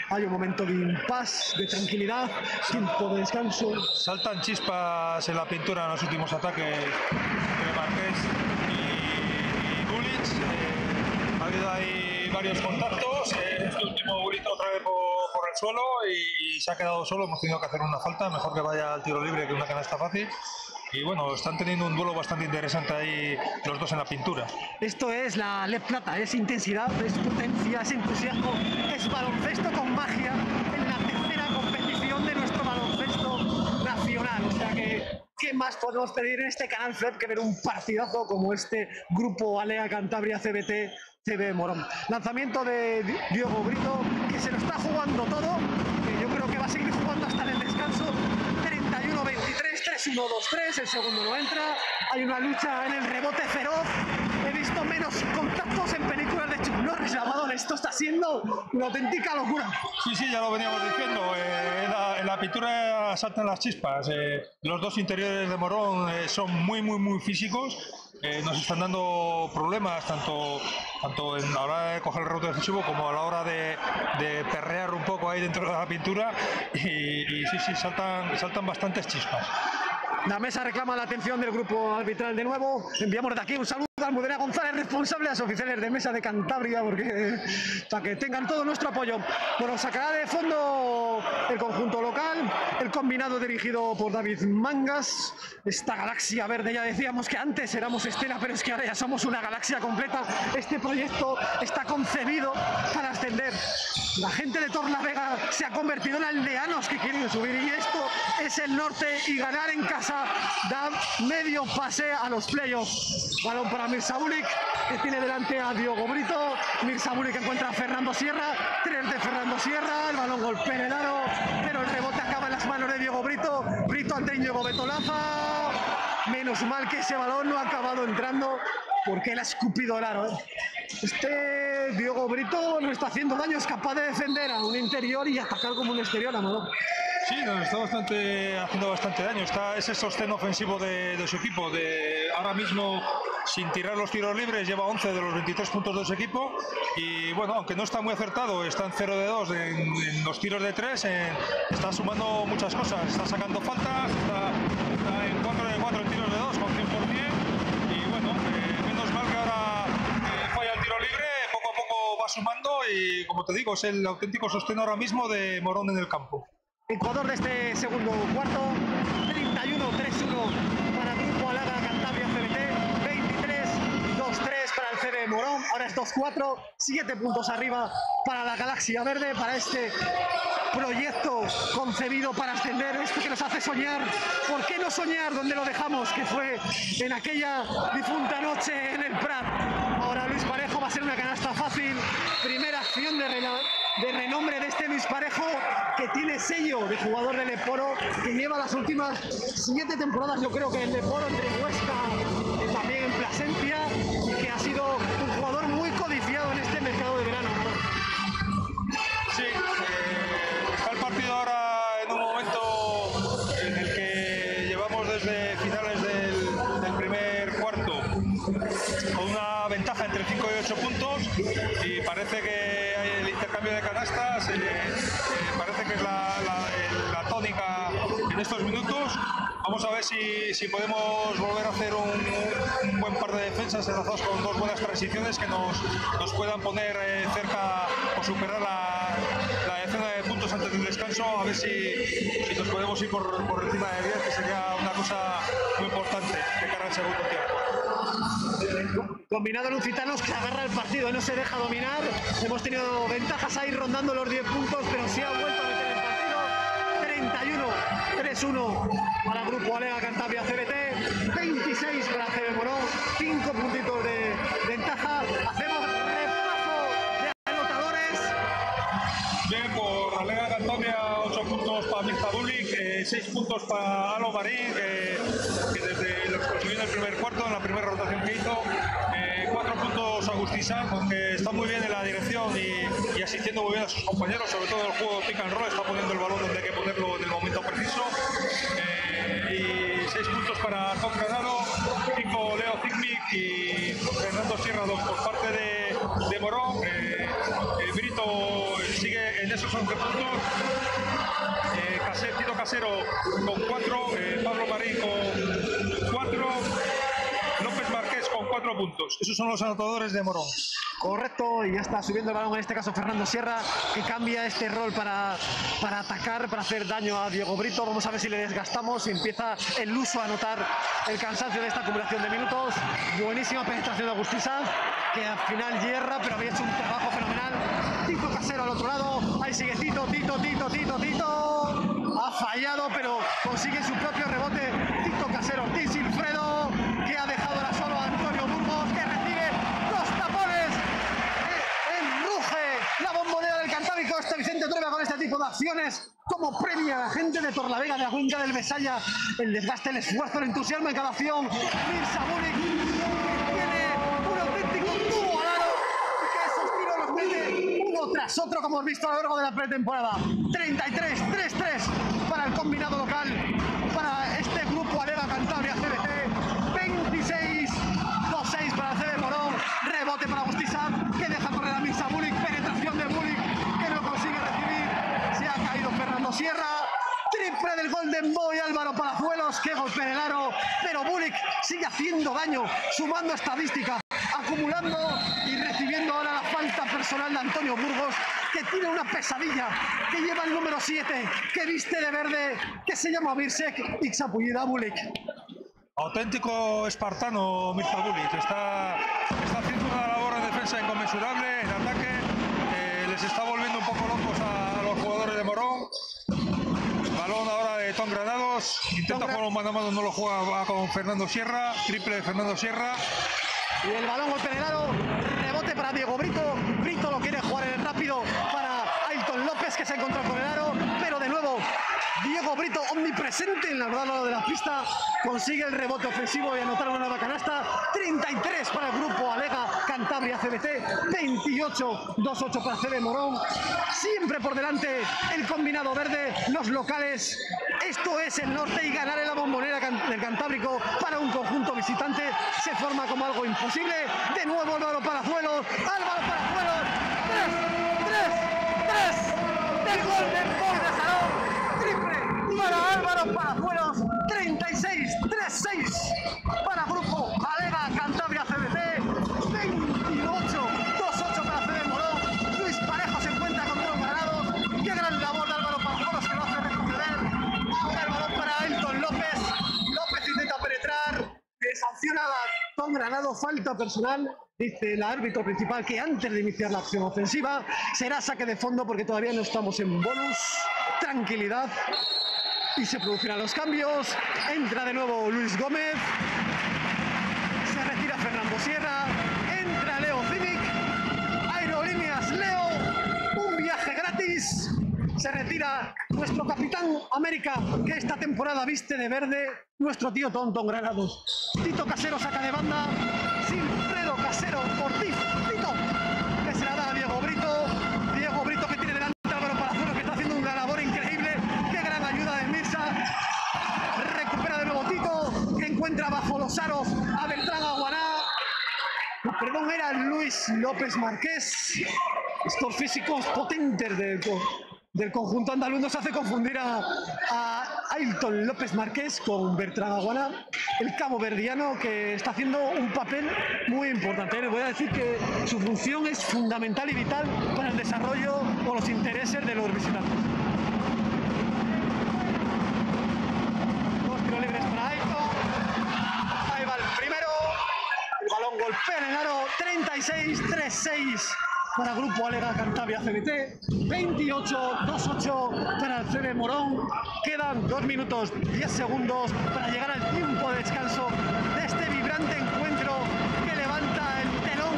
Hay un momento de impas, de tranquilidad, tiempo de descanso. Saltan chispas en la pintura en los últimos ataques de Marqués y, y Gulic. Habido ahí varios contactos. este último Gulic otra vez por, por el suelo y, se ha quedado solo. Hemos tenido que hacer una falta. Mejor que vaya al tiro libre que una canasta fácil. Y bueno, están teniendo un duelo bastante interesante ahí los dos en la pintura. Esto es la LED Plata, es intensidad, es potencia, es entusiasmo, es baloncesto con magia en la tercera competición de nuestro baloncesto nacional. O sea que, ¿qué más podemos pedir en este canal Fred que ver un partidazo como este grupo Alea Cantabria CBT CB Morón? Lanzamiento de Di- Diego Brito, que se lo está jugando todo, que yo creo que va a seguir jugando hasta en el descanso. 31-23, 3-1-2-3, el segundo no entra. Hay una lucha en el rebote feroz. He visto menos contactos en películas de Chuck Norris. Esto está siendo una auténtica locura. Sí, sí, ya lo veníamos diciendo. eh, en, la, en la pintura saltan las chispas. eh, los dos interiores de Morón eh, son muy, muy, muy físicos. Eh, nos están dando problemas tanto, tanto en, la hora de coger el rebote defensivo como a la hora de, de perrear un poco ahí dentro de la pintura. Y, sí, sí, saltan, saltan bastantes chispas. La mesa reclama la atención del grupo arbitral de nuevo. Enviamos de aquí un saludo Almudena González, responsable de los oficiales de mesa de Cantabria, porque para que tengan todo nuestro apoyo. Bueno, sacará de fondo el conjunto local, el combinado dirigido por David Mangas. Esta galaxia verde, ya decíamos que antes éramos Estela, pero es que ahora ya somos una galaxia completa. Este proyecto está concebido para ascender. La gente de Torlavega se ha convertido en aldeanos que quieren subir y esto es el norte y ganar en casa da medio pase a los playoffs. Balón para Mirza Bulik, que tiene delante a Diogo Brito. Mirza Bulik encuentra a Fernando Sierra, tres de Fernando Sierra, el balón golpea en el aro, pero el rebote acaba en las manos de Diogo Brito. Brito ante Íñigo Betolaza. Menos mal que ese balón no ha acabado entrando porque él ha escupido el aro. ¿eh? Este Diego Brito no está haciendo daño, es capaz de defender a un interior y atacar como un exterior, Amador. Sí, nos está bastante, haciendo bastante daño. Está ese sostén ofensivo de, de, su equipo. De ahora mismo, sin tirar los tiros libres, lleva 11 de los 23 puntos de su equipo. Y bueno, aunque no está muy acertado, está en 0 de 2 en, en los tiros de 3. está sumando muchas cosas. Está sacando faltas, está, está en 4 de 4 en tiros de 2 con 100%. Y bueno, eh, menos mal que ahora eh, falla el tiro libre. Poco a poco va sumando. Y como te digo, es el auténtico sostén ahora mismo de Morón en el campo. Ecuador de este segundo cuarto, 31-3-1 para Grupo Alaga Cantabria CBT, 23-2-3 para el CB Morón, ahora es 2-4, 7 puntos arriba para la Galaxia Verde, para este proyecto concebido para ascender, esto que nos hace soñar. ¿Por qué no soñar donde lo dejamos? Que fue en aquella difunta noche en el Prat. Ahora Luis Parejo canasta fácil, primera acción de de renombre de este Luis Parejo, que tiene sello de jugador del Leporo, que lleva las últimas siete temporadas, yo creo que en Leporo, entre Huesca, también en Plasencia, puntos y parece que el intercambio de canastas eh, eh, parece que es la, la, la, tónica en estos minutos. Vamos a ver si, si podemos volver a hacer un, un, buen par de defensas enlazados con dos buenas transiciones que nos, nos puedan poner eh, cerca o superar la, la decena de puntos antes del descanso. A ver si, si nos podemos ir por, por encima de 10, que sería una cosa muy importante de cara al segundo tiempo combinado Lucitanos que agarra el partido, no se deja dominar. Hemos tenido ventajas ahí rondando los 10 puntos, pero sí ha vuelto a meter el partido. 31, 3-1 para Grupo Alega Cantabria CBT, 26 para CB Morón, 5 puntitos de ventaja. Hacemos repaso de anotadores. Bien, por Alega Cantabria, 8 puntos para Mirza Bulik, 6 eh, puntos para Alo Marín, que, desde lo que consiguió en el primer cuarto, en la primera rotación que hizo, Agustisa, porque está muy bien en la dirección y, asistiendo muy bien a sus compañeros, sobre todo el juego pick and roll, está poniendo el balón donde hay que ponerlo en el momento preciso. Eh, y seis puntos para Tom Granado, cinco Leo Zigmic y Fernando Sierra, dos por parte de, Morón. Eh, eh, Brito sigue en esos 11 puntos. Eh, Casero, Casero con 4, cuatro puntos. Esos son los anotadores de Morón. Correcto, y ya está subiendo el balón, en este caso Fernando Sierra, que cambia este rol para, para atacar, para hacer daño a Diego Brito. Vamos a ver si le desgastamos empieza el uso a notar el cansancio de esta acumulación de minutos. Buenísima penetración de Agustiza, que al final hierra, pero había hecho un trabajo fenomenal. Tito Casero al otro lado, ahí sigue Tito, Tito, Tito, Tito, Tito. Ha fallado, pero consigue su propio rebote. Tito Casero, Ortiz Silfredo, que ha dejado la solo a Antonio Burgos, que recibe dos tapones. Enruge la bombonera del Cantábrico, con este tipo de acciones. Como premia a la gente de Torlavega, de la Cuenca del Besaya, el desgaste, el esfuerzo, el entusiasmo en cada acción. Mirza Bulik tiene un auténtico tubo al aro que esos los mete uno tras otro, como hemos visto a lo largo de la pretemporada. 33, 3-3 para el combinado local, Sierra. Triple del Golden Boy Álvaro Palazuelos, que golpe en el aro. Pero Bulik sigue haciendo daño, sumando estadística, acumulando y recibiendo ahora la falta personal de Antonio Burgos, que tiene una pesadilla, que lleva el número 7, que viste de verde, que se llama Birsek Ixapullida Bulik. Auténtico espartano Mirza Bulik, está, haciendo una labor de defensa inconmensurable, en ataque, eh, les está volviendo un poco locos a los jugadores de Morón. Balón ahora de Tom Granados, intenta jugar un mano a mano, no lo juega va con Fernando Sierra, triple de Fernando Sierra. Y el balón golpe en el aro, rebote para Diego Brito, Brito lo quiere jugar en el rápido para Ailton López que se encontró con el aro, pero de nuevo Diego Brito, omnipresente en la verdad de la pista, consigue el rebote ofensivo y anotar una nueva canasta. 33 para el grupo Alega Cantabria CBC, 28, 2-8 para CB Morón. Siempre por delante el combinado verde, los locales. Esto es el norte y ganar en la bombonera del Cantábrico para un conjunto visitante se forma como algo imposible. De nuevo Álvaro Palazuelos, Álvaro Palazuelos, falta personal, dice el árbitro principal que antes de iniciar la acción ofensiva será saque de fondo porque todavía no estamos en bonus, tranquilidad y se producirán los cambios. Entra de nuevo Luis Gómez. Se retira Fernando Sierra. Entra Leo Civic. Aerolíneas Leo. Un viaje gratis. Se retira nuestro capitán América, que esta temporada viste de verde. Nuestro tío Tonton Granados. Tito Casero saca de banda. Silfredo Casero Ortiz. Tito. Que se la da a Diego Brito. Diego Brito que tiene delante Álvaro Palazuelo, que está haciendo una labor increíble. Qué gran ayuda de Mirsa. Recupera de nuevo Tito, que encuentra bajo los aros a Beltrán Aguaná. Perdón, era Luis López Marqués. Estos físicos potentes co- del conjunto andaluz nos hace confundir a, Ailton López Marqués con Bertrán Aguaná, el cabo verdiano que está haciendo un papel muy importante. Les voy a decir que su función es fundamental y vital para el desarrollo o los intereses de los visitantes. Libres para Ailton. Ahí va el primero. Balón golpea en el aro. 36-3-6 para Grupo Alega Cantabria CBT. 28-2-8 para el CB Morón. Quedan 2 minutos 10 segundos para llegar al tiempo de descanso de este vibrante encuentro que levanta el telón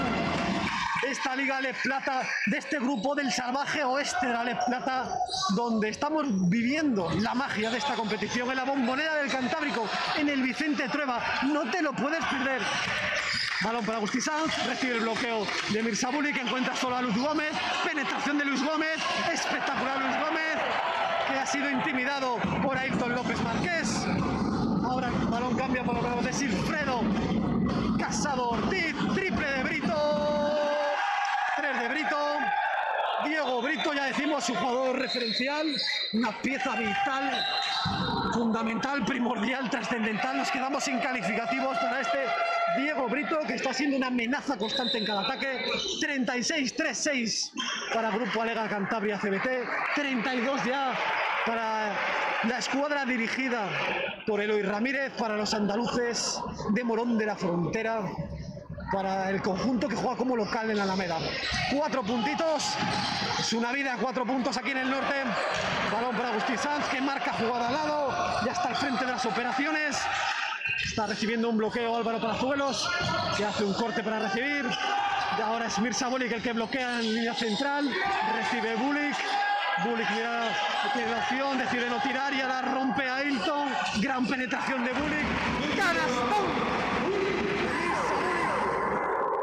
de esta Liga Le Plata, de este grupo del salvaje oeste de la Le Plata, donde estamos viviendo la magia de esta competición en la bombonera del Cantábrico, en el Vicente Trueba. No te lo puedes perder. Balón para Agustín Sanz, recibe el bloqueo de Mirsabuli que encuentra solo a Luis Gómez, penetración de Luis Gómez, espectacular Luis Gómez, que ha sido intimidado por Ailton López Marqués. Ahora el balón cambia por los de Silfredo, Casado Ortiz, triple de Brito, tres de Brito, Diego Brito, ya decimos, su jugador referencial, una pieza vital, fundamental, primordial, trascendental. Nos quedamos sin calificativos para este Diego Brito, que está siendo una amenaza constante en cada ataque. 36-3-6 para Grupo Alega Cantabria CBT, 32 ya para la escuadra dirigida por Eloy Ramírez, para los andaluces de Morón de la Frontera para el conjunto que juega como local en la Alameda. Cuatro puntitos, es una vida, cuatro puntos aquí en el norte. Balón para Agustín Sanz, que marca jugada al lado, ya está al frente de las operaciones. Está recibiendo un bloqueo Álvaro Palazuelos, que hace un corte para recibir. Ahora es Mirza Bulik el que bloquea en línea central. Recibe Bulik. Bulik mira, tiene la opción, decide no tirar y ahora rompe a Hilton. Gran penetración de Bulik. ¡Canastón!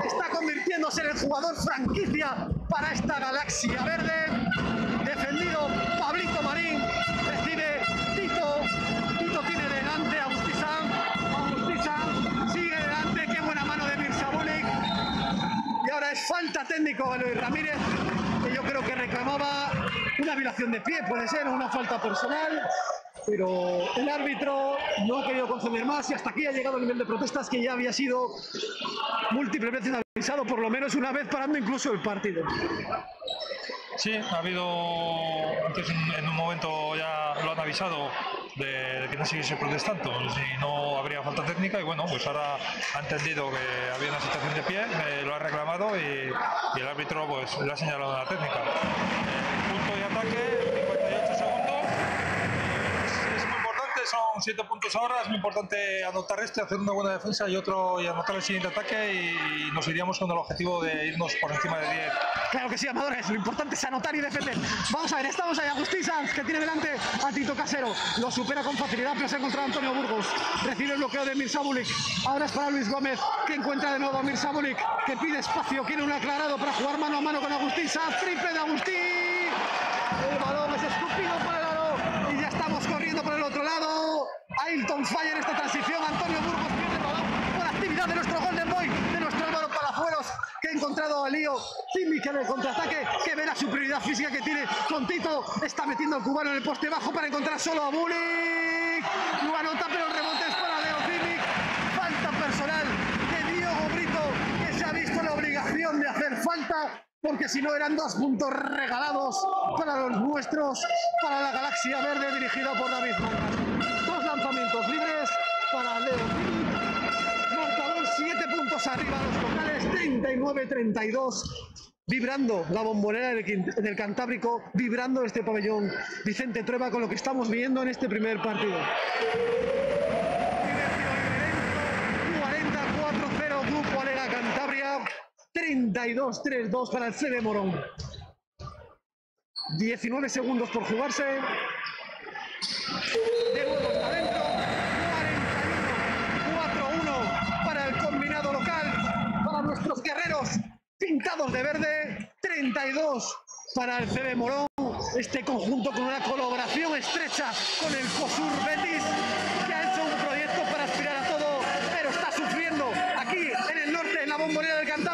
está convirtiéndose en el jugador franquicia para esta galaxia verde. Defendido falta técnico de Luis Ramírez, que yo creo que reclamaba una violación de pie, puede ser, una falta personal. Pero el árbitro no ha querido conceder más y hasta aquí ha llegado el nivel de protestas que ya había sido múltiples veces avisado, por lo menos una vez parando incluso el partido. Sí, ha habido antes en, un momento ya lo han avisado de, que no siguiese protestando, si no habría falta técnica y bueno, pues ahora ha entendido que había una situación de pie, eh, lo ha reclamado y, y el árbitro pues le ha señalado la técnica. Eh, punto de ataque, 58 segundos, es, es muy importante, son con siete puntos ahora, es muy importante anotar este, hacer una buena defensa y otro y anotar el siguiente ataque y nos iríamos con el objetivo de irnos por encima de 10. Claro que sí, amadores, lo importante es anotar y defender. Vamos a ver, estamos ahí, Agustín Sanz, que tiene delante a Tito Casero. Lo supera con facilidad, pero se ha encontrado Antonio Burgos. Recibe el bloqueo de Mirza Bulik. Ahora es para Luis Gómez, que encuentra de nuevo a Mirza que pide espacio, quiere un aclarado para jugar mano a mano con Agustín Sanz. Triple de Agustín. El balón es escupido por el aro y ya estamos corriendo por el otro lado. Ailton falla en esta transición. Antonio Burgos pierde el balón por actividad de nuestro Golden Boy, de nuestro Álvaro Palazuelos, que ha encontrado a Lío Simic en el contraataque, que ve la superioridad física que tiene con Tito. Está metiendo al cubano en el poste bajo para encontrar solo a Bulik. Lo anota, pero el rebote es para Leo Simic. Falta personal de Diego Brito, que se ha visto la obligación de hacer falta porque si no eran dos puntos regalados para los nuestros, para la galaxia verde dirigida por David Mangas. Dos lanzamientos libres para Leo Simic. Marcador 7 puntos arriba los locales, 39-32. Vibrando la bombonera del, Cantábrico, vibrando este pabellón Vicente Trueba con lo que estamos viendo en este primer partido. 44-0 Grupo Alega Cantabria, 32-3-2 para el CB Morón. 19 segundos por jugarse. De nuevo está dentro. 41-4-1 para el combinado local. Para nuestros guerreros pintados de verde. 32 para el CB Morón. Este conjunto con una colaboración estrecha con el COSUR Betis, que ha hecho un proyecto para aspirar a todo, pero está sufriendo aquí en el norte, en la bombonera del Cantábrico,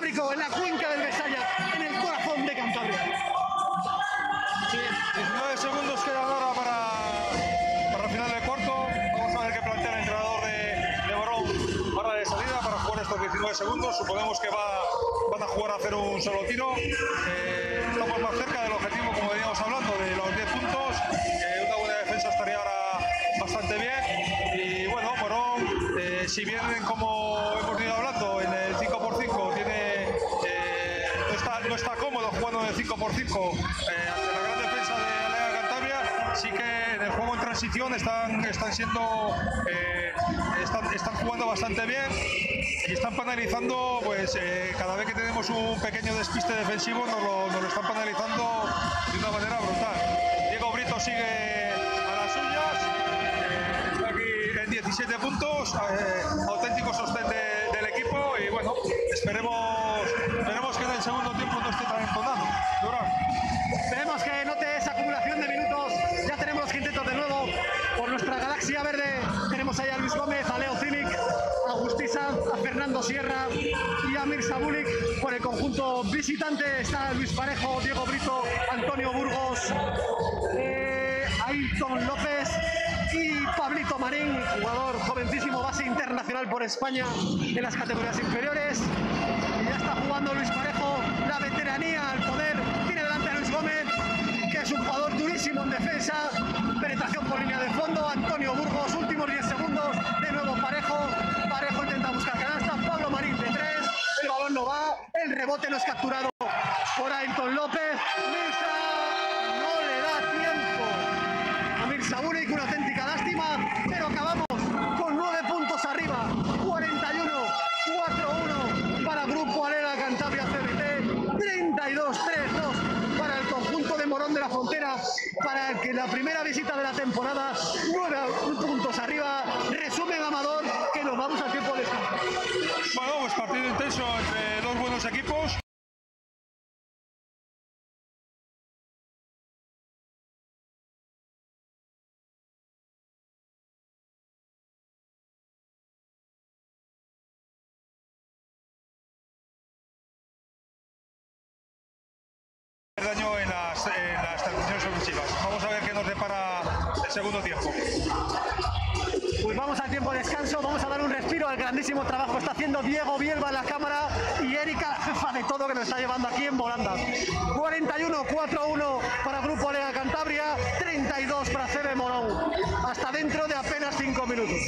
segundos. Suponemos que va, van a jugar a hacer un solo tiro. Eh, estamos más cerca del objetivo, como veníamos hablando, de los 10 puntos. Eh, una buena defensa estaría ahora bastante bien. Y bueno, Morón, eh, si bien como hemos ido hablando, en el 5x5 tiene, no, está, no está cómodo jugando en el 5x5 eh, ante la gran defensa de Alega Cantabria, sí que transición están, están siendo eh, están, están jugando bastante bien y están penalizando pues eh, cada vez que tenemos un pequeño despiste defensivo nos lo, nos lo están penalizando de una manera brutal. Diego Brito sigue a las suyas, eh, está aquí en 17 puntos, eh, auténtico sostén de- del equipo y bueno, esperemos, esperemos Sierra y a Mirza Bulik. Por el conjunto visitante está Luis Parejo, Diego Brito, Antonio Burgos, eh, Ailton López y Pablito Marín, jugador jovencísimo, base internacional por España en las categorías inferiores. Ya está jugando Luis Parejo, la veteranía al poder. Tiene delante a Luis Gómez, que es un jugador durísimo en defensa. Penetración El rebote Vamos a ver qué nos depara el segundo tiempo. Pues vamos al tiempo de descanso, vamos a dar un respiro al grandísimo trabajo que está haciendo Diego Bielba en la cámara y Erika, jefa de todo, que nos está llevando aquí en volanda. 41-4-1 para Grupo Lega Cantabria, 32 para CB Morón. Hasta dentro de apenas 5 minutos.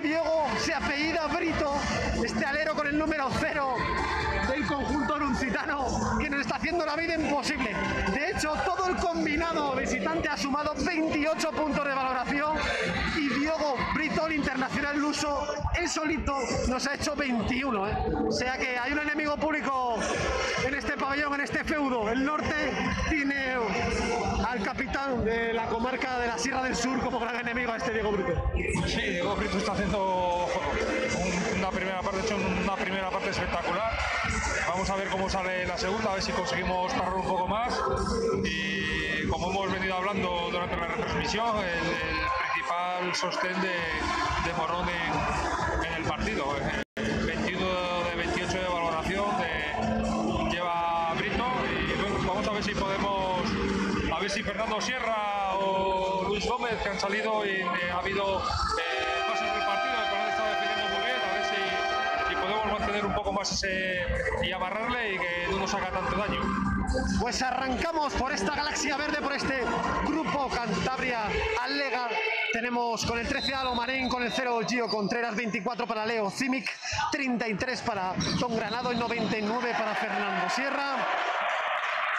Diego, se apellida Brito, este alero con el número cero del conjunto nuncitano que nos está haciendo la vida imposible. De hecho, todo el combinado visitante ha sumado 28 puntos de valoración y Diego Brito, el internacional luso, él solito nos ha hecho 21. ¿eh? O sea que hay un enemigo público en este pabellón, en este feudo. El norte tiene capitán de la comarca de la Sierra del Sur como gran enemigo a este Diego Brito. Sí, Diego Brito está haciendo una primera parte, hecho una primera parte espectacular. Vamos a ver cómo sale la segunda, a ver si conseguimos parar un poco más. Y como hemos venido hablando durante la retransmisión, el, principal sostén de, Morón en, el partido. Fernando Sierra o Luis Gómez que han salido y eh, ha habido eh, cosas del partido que lo han estado defendiendo muy bien, a ver si, si podemos mantener un poco más ese y amarrarle y que no nos haga tanto daño. Pues arrancamos por esta galaxia verde, por este grupo Cantabria Alega. Tenemos con el 13 Alo Marín, con el 0 Gio Contreras, 24 para Leo Cimic, 33 para Don Granado y 99 para Fernando Sierra.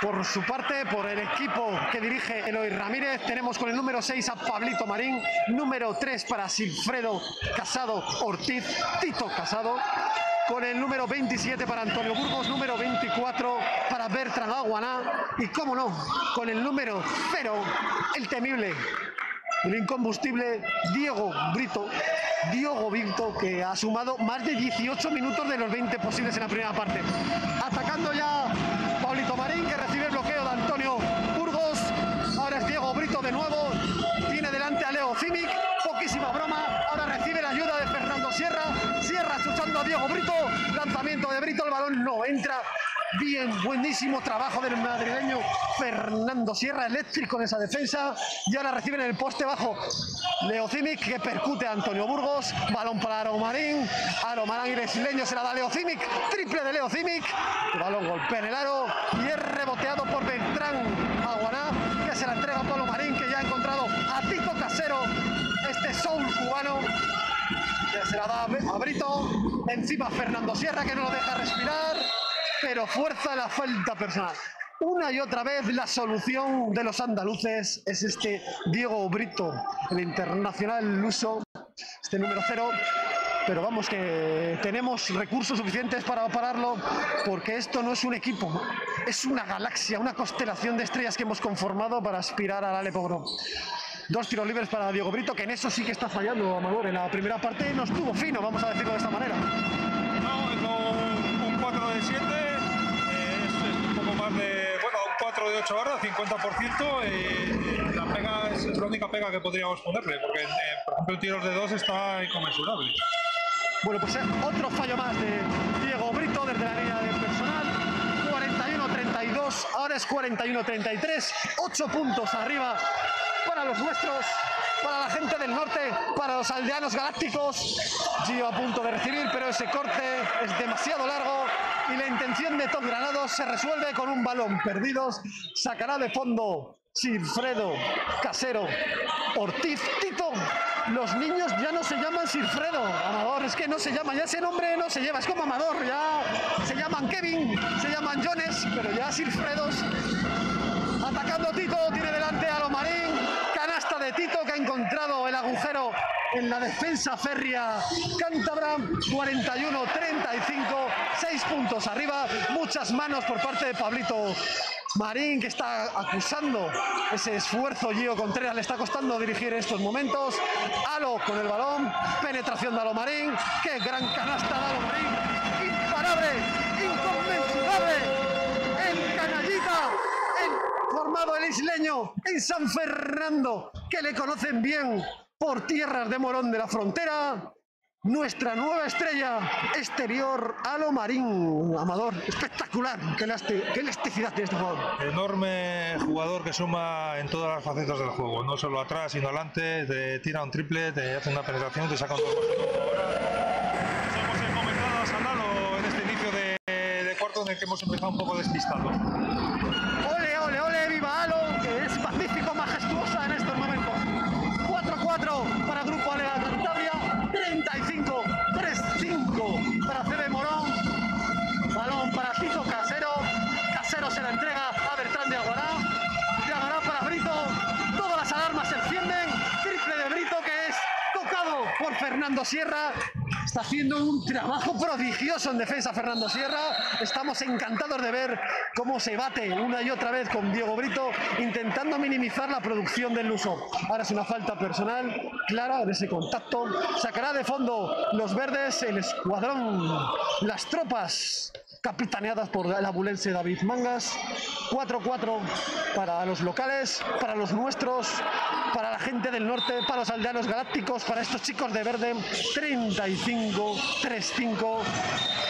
Por su parte, por el equipo que dirige Eloy Ramírez, tenemos con el número 6 a Pablito Marín, número 3 para Silfredo Casado Ortiz, Tito Casado, con el número 27 para Antonio Burgos, número 24 para Bertrand Aguaná y, cómo no, con el número 0, el temible, el incombustible Diego Brito, Diego Brito, que ha sumado más de 18 minutos de los 20 posibles en la primera parte. Atacando ya Brito. Lanzamiento de Brito. El balón no entra. Bien, buenísimo trabajo del madrileño Fernando Sierra, eléctrico en esa defensa. Y ahora reciben en el poste bajo Leo Cimic, que percute a Antonio Burgos. Balón para Aromarín. Aromarín brasileño se la da Leo Cimic. Triple de Leo Cimic. Balón golpea en el aro y es reboteado por Beltrán Aguaná, que se la entrega a Pablo Marín, que ya ha encontrado a Tito Casero, este soul cubano. Que se la da a Brito. Encima Fernando Sierra, que no lo deja respirar pero fuerza la falta personal. Una y otra vez la solución de los andaluces es este Diego Brito, el internacional luso, este número cero. Pero vamos, que tenemos recursos suficientes para pararlo, porque esto no es un equipo, es una galaxia, una constelación de estrellas que hemos conformado para aspirar al Alepogro. Dos tiros libres para Diego Brito, que en eso sí que está fallando Amador. En la primera parte no estuvo fino, vamos a decirlo de esta manera. No, no un 4 de 7 más de, bueno, un 4 de 8 horas, 50%, y la pega es, es, la única pega que podríamos ponerle, porque eh, por ejemplo tiros de 2 está inconmensurable. Bueno, pues otro fallo más de Diego Brito desde la línea del personal. 41-32, ahora es 41-33, 8 puntos arriba para los nuestros, para la gente del norte, para los aldeanos galácticos. Gio a punto de recibir, pero ese corte es demasiado largo y la intención de Tom Granados se resuelve con un balón perdidos. Sacará de fondo Silfredo Casero Ortiz Tito. Los niños ya no se llaman Silfredo, Amador, es que no se llama, ya ese nombre no se lleva, es como Amador, ya se llaman Kevin, se llaman Jones, pero ya Silfredos. Atacando Tito, tiene delante a Lomarín, canasta de Tito que ha encontrado el agujero en la defensa férrea. Cántabra 41-35 6 puntos arriba. Muchas manos por parte de Pablito Marín que está acusando ese esfuerzo Gio Contreras. Le está costando dirigir estos momentos. Alo con el balón. Penetración de Alo Marín. Qué gran canasta de Alo Marín. Imparable inconmensurable. El canallita el formado el isleño en San Fernando que le conocen bien por tierras de Morón de la Frontera, nuestra nueva estrella exterior, Alo Marín, Amador, espectacular, qué, lasti qué elasticidad tiene este jugador. Enorme jugador que suma en todas las facetas del juego, no solo atrás, sino adelante, te tira un triple, te hace una penetración, te saca un dos Hemos encomendado a Sandalo en este inicio de, de cuarto en el que hemos empezado un poco despistados. Ole, ole, ole, viva Alo, que es pacífico, Fernando Sierra. Está haciendo un trabajo prodigioso en defensa Fernando Sierra. Estamos encantados de ver cómo se bate una y otra vez con Diego Brito, intentando minimizar la producción del uso. Ahora es una falta personal clara de ese contacto. Sacará de fondo los verdes el escuadrón, las tropas capitaneadas por el abulense David Mangas. 4-4 para los locales, para los nuestros, gente del norte, para los aldeanos galácticos, para estos chicos de verde. 35-3-5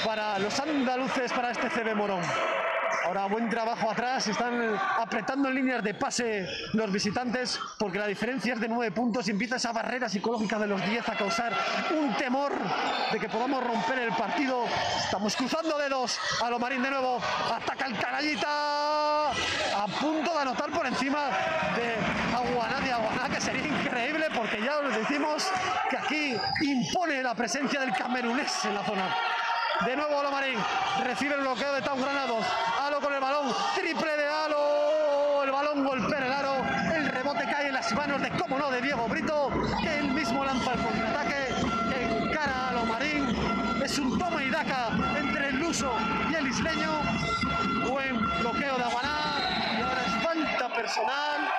para los andaluces, para este CB Morón. Ahora buen trabajo atrás, están apretando en líneas de pase los visitantes porque la diferencia es de 9 puntos y empieza esa barrera psicológica de los 10 a causar un temor de que podamos romper el partido. Estamos cruzando dedos a lo marín de nuevo, ataca el canallita a punto de anotar por encima de Aguaná de Aguaná, que sería increíble porque ya os decimos que aquí impone la presencia del camerunés en la zona. De nuevo Alomarín. Recibe el bloqueo de Tau Granados. Alo con el balón. Triple de Alo. El balón golpea el aro. El rebote cae en las manos de, cómo no, de Diego Brito. Que él mismo lanza el contraataque. Encara a Alomarín. Es un toma y daca entre el luso y el isleño. Buen bloqueo de Aguaná. Y ahora es falta personal.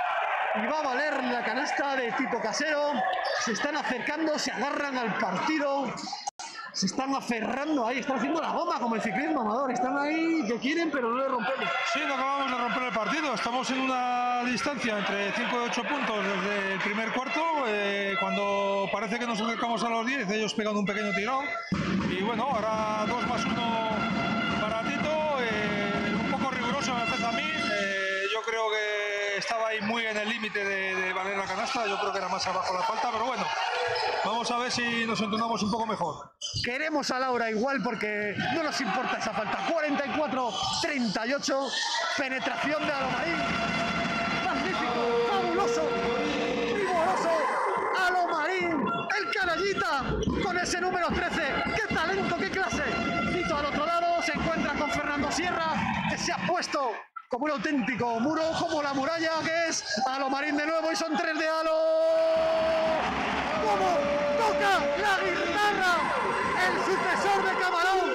Y va a valer la canasta de Tito Casero. Se están acercando, se agarran al partido se están aferrando ahí, están haciendo la goma como el ciclismo amador, están ahí que quieren pero no le rompemos. Sí, no acabamos de romper el partido, estamos en una distancia entre 5 y 8 puntos desde el primer cuarto, eh, cuando parece que nos acercamos a los 10, ellos pegan un pequeño tirón. Y bueno, ahora 2 más 1 para Tito, eh, un poco riguroso me parece a mí, estaba ahí muy en el límite de, de valer la canasta, yo creo que era más abajo la falta, pero bueno, vamos a ver si nos entendamos un poco mejor. Queremos a Laura igual porque no nos importa esa falta. 44-38, penetración de Alomarín. Magnífico, fabuloso, vigoroso. Alomarín, el canallita, con ese número 13. ¡Qué talento, qué clase! Tito al otro lado se encuentra con Fernando Sierra, que se ha puesto como un auténtico muro, como la muralla que es Alomarín de nuevo y son tres de Alo. ¿Cómo toca la guitarra? El sucesor de Camarón.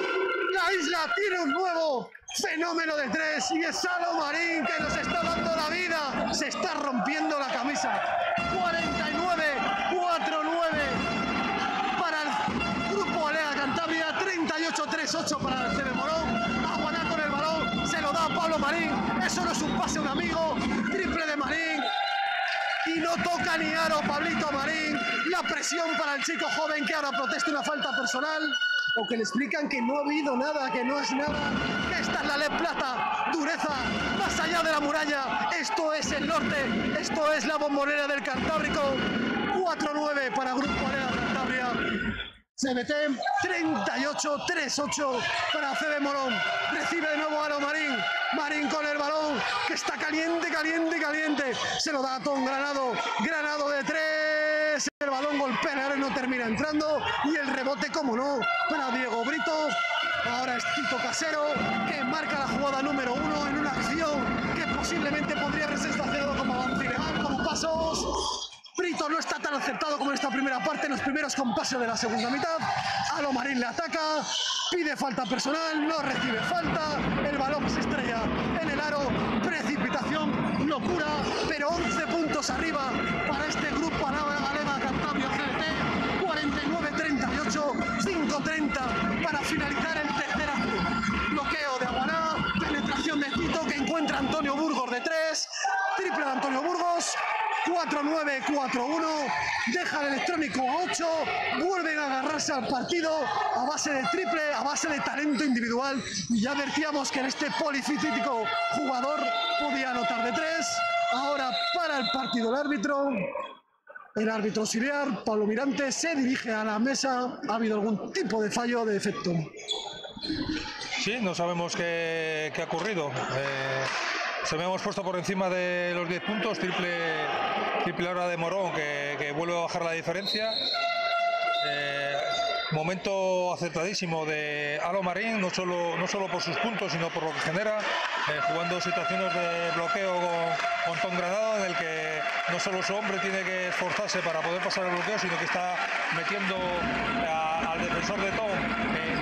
La isla tiene un nuevo fenómeno de tres y es Alo Marín que nos está dando la vida. Se está rompiendo la camisa. 49, 4-9 para el grupo Alea Cantabria. 38-3-8 para el CB Morón. Da Pablo Marín. Eso no es un pase un amigo. Triple de Marín y no toca ni aro Pablito Marín. La presión para el chico joven que ahora protesta una falta personal. O que le explican que no ha habido nada, que no es nada, esta es la ley plata, dureza, más allá de la muralla. Esto es el norte, esto es la bombonera del Cantábrico. 4-9 para Grupo Arena. CBT 38-3-8 para CB Morón. Recibe de nuevo a Marín. Marín con el balón que está caliente, caliente, caliente. Se lo da a Tom Granado. Granado de tres. El balón golpea ahora no termina entrando. Y el rebote, como no, para Diego Brito. Ahora es Tito Casero que marca la jugada número uno en una acción que posiblemente podría haberse estacionado como avance ilegal, como pasos. Brito no está tan acertado como en esta primera parte, en los primeros compases de la segunda mitad. Alo Marín le ataca, pide falta personal, no recibe falta, el balón se estrella en el aro, precipitación, locura, pero 11 puntos arriba para este grupo Alega Cantabria CDT, 49-38, 5-30 para finalizar el tercer acto. Bloqueo de Aguaná, penetración de Tito que encuentra Antonio Burgos 4-9-4-1, deja el electrónico a 8, vuelven a agarrarse al partido a base de triple, a base de talento individual. Y ya advertíamos que en este polifítico jugador podía anotar de 3. Ahora para el partido el árbitro. El árbitro auxiliar, Pablo Mirante, se dirige a la mesa. ¿Ha habido algún tipo de fallo de efecto? Sí, no sabemos qué, qué ha ocurrido. Eh, se me hemos puesto por encima de los 10 puntos, triple, triple hora de Morón que, que vuelve a bajar la diferencia. Eh, momento acertadísimo de Alo Marín, no solo, no solo por sus puntos, sino por lo que genera, eh, jugando situaciones de bloqueo con, con Tom Granado, en el que no solo su hombre tiene que esforzarse para poder pasar el bloqueo, sino que está metiendo al defensor de Tom en,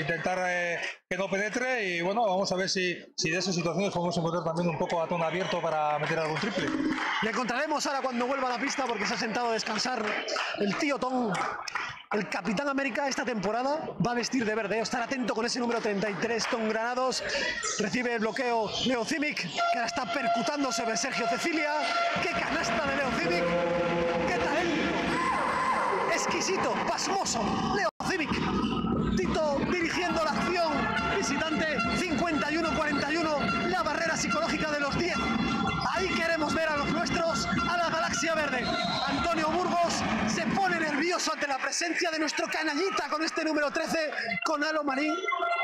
intentar eh, que no penetre y bueno, vamos a ver si, si de esas situaciones podemos encontrar también un poco a tono abierto para meter algún triple. Le encontraremos ahora cuando vuelva a la pista porque se ha sentado a descansar el tío Tom. El Capitán América esta temporada va a vestir de verde. Estar atento con ese número 33, Tom Granados. Recibe el bloqueo Leo que ahora está percutando sobre Sergio Cecilia. ¡Qué canasta de Leo Cimic! ¡Qué talento! Exquisito, pasmoso. Leo Tito la acción. Visitante 51-41. La barrera psicológica de los 10. Ahí queremos ver a los nuestros, a la galaxia verde. Antonio Burgos se pone nervioso ante la presencia de nuestro canallita con este número 13, con Alo Marín,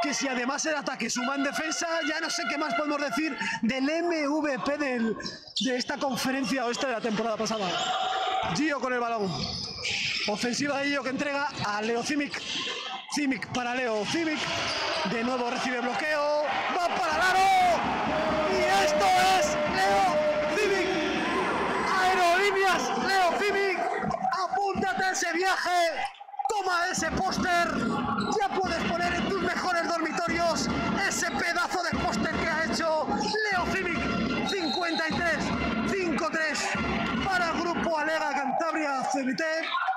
que si además el ataque suma en defensa, ya no sé qué más podemos decir del MVP del, de esta conferencia oeste de la temporada pasada. Gio con el balón. Ofensiva de Gio que entrega a Leo Cimic. Cimic para Leo Cimic. De nuevo recibe bloqueo. Va para Laro. Y esto es Leo Cimic. Aerolíneas Leo Cimic. Apúntate a ese viaje. Toma ese póster. Ya puedes poner en tus mejores dormitorios ese pedazo de póster que ha hecho Leo Cimic. 53, 5-3 para el grupo Alega Cantabria CBT.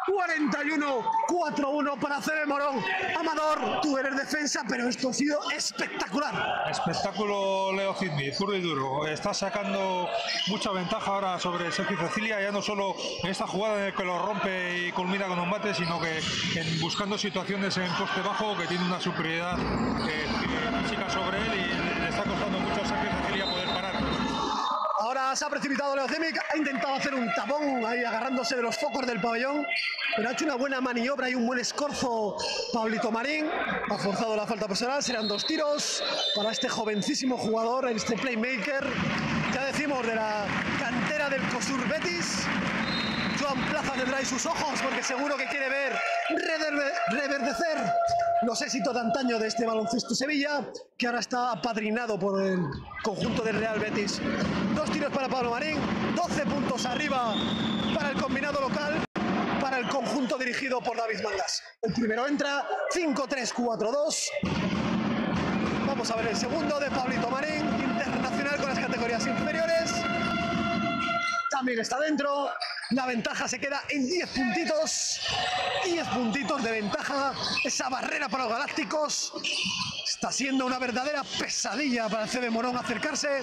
41-4-1 para CB Morón. Amador, tú eres defensa, pero esto ha sido espectacular. Espectáculo Leo Sidney, puro y duro. Está sacando mucha ventaja ahora sobre Sergio Cecilia, ya no solo en esta jugada en que lo rompe y culmina con un bate, sino que en buscando situaciones en poste bajo que tiene una superioridad eh, física sobre él y le está costando mucho a Sergio Cecilia poder parar. Se ha precipitado Leo Cimic, ha intentado hacer un tabón ahí agarrándose de los focos del pabellón, pero ha hecho una buena maniobra y un buen escorzo Pablito Marín. Ha forzado la falta personal, serán dos tiros para este jovencísimo jugador, este playmaker, ya decimos, de la cantera del COSUR Betis. Joan Plaza tendrá ahí sus ojos porque seguro que quiere ver reverdecer los éxitos de antaño de este baloncesto Sevilla, que ahora está apadrinado por el conjunto del Real Betis. Dos tiros para Pablo Marín, 12 puntos arriba para el combinado local, para el conjunto dirigido por David Mangas. El primero entra, 5-3-4-2. Vamos a ver el segundo de Pablito Marín, internacional con las categorías inferiores. También está dentro. La ventaja se queda en 10 puntitos. 10 puntitos de ventaja. Esa barrera para los galácticos. Está siendo una verdadera pesadilla para el CB Morón acercarse.